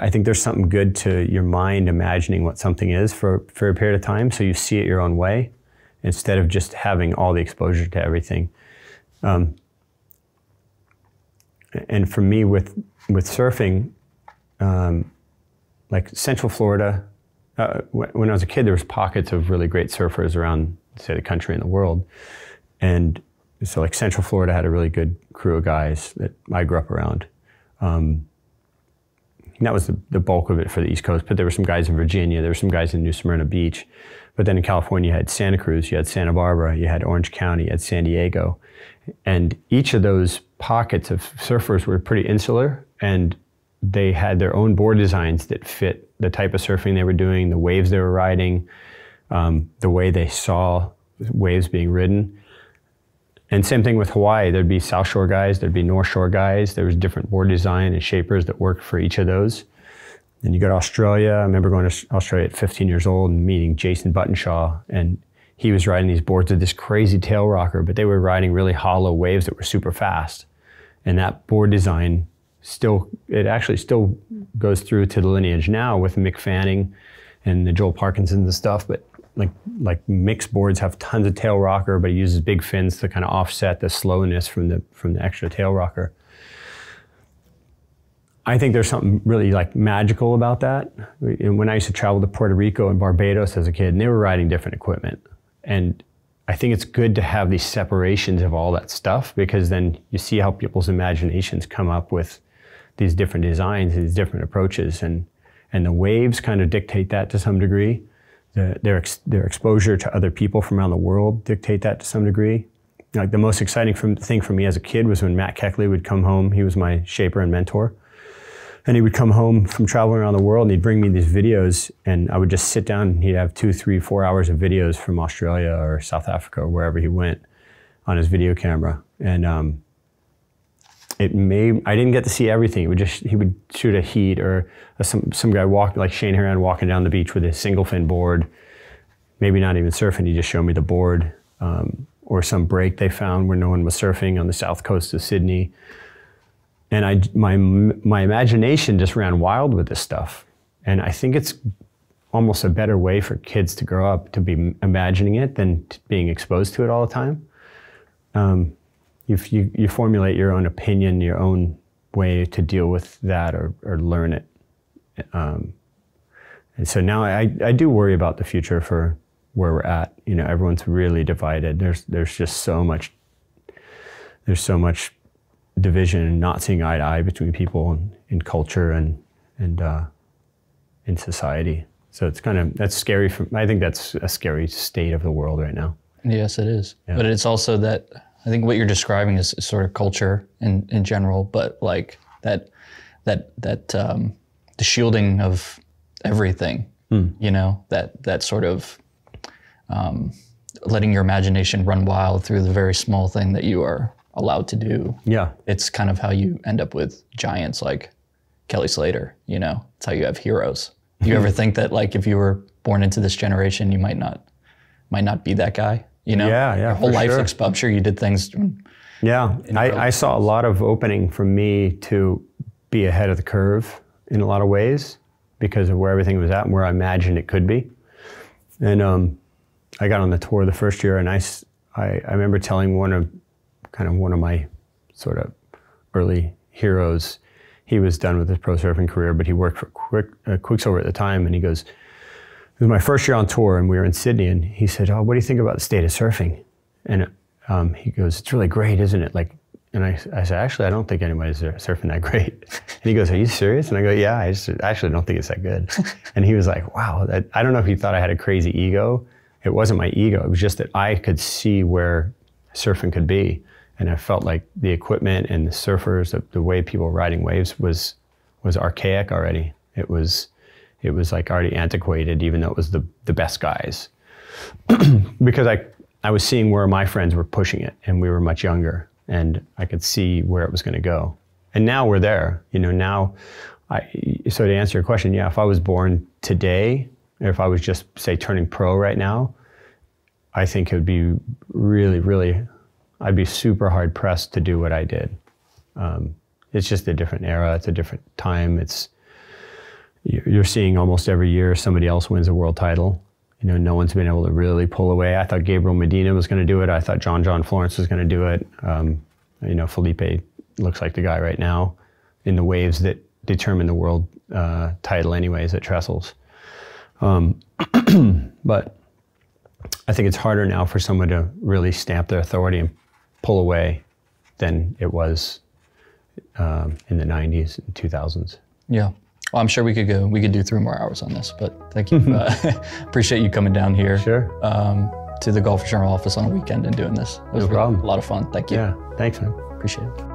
I think there's something good to your mind imagining what something is for for a period of time, so you see it your own way, instead of just having all the exposure to everything. Um, and for me, with with surfing, um, like Central Florida, uh, when I was a kid, there was pockets of really great surfers around, say, the country and the world, and so like Central Florida had a really good crew of guys that I grew up around. Um, that was the, the, bulk of it for the East Coast, but there were some guys in Virginia, there were some guys in New Smyrna Beach, but then in California you had Santa Cruz, you had Santa Barbara, you had Orange County, you had San Diego, and each of those pockets of surfers were pretty insular and they had their own board designs that fit the type of surfing they were doing, the waves they were riding, um, the way they saw waves being ridden. And same thing with Hawaii. There'd be South Shore guys, there'd be North Shore guys. There was different board design and shapers that worked for each of those. Then you go to Australia. I remember going to Australia at 15 years old and meeting Jason Buttenshaw, and he was riding these boards with this crazy tail rocker, but they were riding really hollow waves that were super fast. And that board design still it actually still goes through to the lineage now with Mick Fanning and the Joel Parkinson and stuff. But like like Mick's boards have tons of tail rocker, but it uses big fins to kind of offset the slowness from the from the extra tail rocker. I think there's something really like magical about that. When I used to travel to Puerto Rico and Barbados as a kid, and they were riding different equipment, and I think it's good to have these separations of all that stuff because then you see how people's imaginations come up with these different designs, these different approaches, and and the waves kind of dictate that to some degree. The, their ex, their exposure to other people from around the world dictate that to some degree. Like the most exciting from, thing for me as a kid was when Matt Kechele would come home. He was my shaper and mentor and he would come home from traveling around the world and he'd bring me these videos and I would just sit down and he'd have two, three, four hours of videos from Australia or South Africa or wherever he went on his video camera. And um, it made, I didn't get to see everything. It would just, he would shoot a heat or a, some, some guy walk, like Shane Herring walking down the beach with a single fin board, maybe not even surfing, he just showed me the board. Um, or some break they found where no one was surfing on the south coast of Sydney and I my my imagination just ran wild with this stuff. And I think it's almost a better way for kids to grow up to be imagining it than being exposed to it all the time. Um, if you, you formulate your own opinion, your own way to deal with that or, or learn it. Um, and so now I, I do worry about the future for where we're at. You know, everyone's really divided. There's there's just so much there's so much division and not seeing eye to eye between people and in culture and and uh, in society. So it's kind of that's scary. For, I think that's a scary state of the world right now. Yes, it is. Yeah. But it's also that I think what you're describing is, sort of culture in in general, but like that that that um, the shielding of everything. Mm. You know that that sort of um, letting your imagination run wild through the very small thing that you are allowed to do. Yeah. It's kind of how you end up with giants like Kelly Slater, you know. It's how you have heroes. Do you ever think that like if you were born into this generation, you might not might not be that guy? You know? Yeah, yeah. Your whole life sure. looks I'm sure you did things Yeah. I, I saw a lot of opening for me to be ahead of the curve in a lot of ways because of where everything was at and where I imagined it could be. And um, I got on the tour the first year and I, I, I remember telling one of kind of one of my sort of early heroes. He was done with his pro surfing career, but he worked for Quick, uh, Quiksilver at the time. And he goes, It was my first year on tour, and we were in Sydney. And he said, Oh, what do you think about the state of surfing? And um, he goes, It's really great, isn't it? Like, and I, I said, Actually, I don't think anybody's surfing that great. And he goes, Are you serious? And I go, Yeah, I just actually don't think it's that good. and he was like, Wow, that, I don't know if he thought I had a crazy ego. It wasn't my ego. It was just that I could see where surfing could be and I felt like the equipment and the surfers, the, the, way people were riding waves was was archaic already. It was it was like already antiquated, even though it was the the best guys. because I I was seeing where my friends were pushing it, and we were much younger, and I could see where it was going to go. And now we're there. You know, now I so to answer your question, yeah, if I was born today, if I was just say turning pro right now, I think it would be really, really I'd be super hard pressed to do what I did. Um, it's just a different era. It's a different time. It's you're seeing almost every year somebody else wins a world title. You know, no one's been able to really pull away. I thought Gabriel Medina was going to do it. I thought John John Florence was going to do it. Um, you know, Felipe looks like the guy right now in the waves that determine the world uh, title, anyways, at Trestles. Um, but I think it's harder now for someone to really stamp their authority and pull away than it was um, in the 90s and 2000s. Yeah. Well, I'm sure we could go. We could do three more hours on this, but thank you. uh, appreciate you coming down here. Sure. Um, to the Golf Journal office on a weekend and doing this. It was no problem. a lot of fun. Thank you. Yeah. Thanks, man. Appreciate it.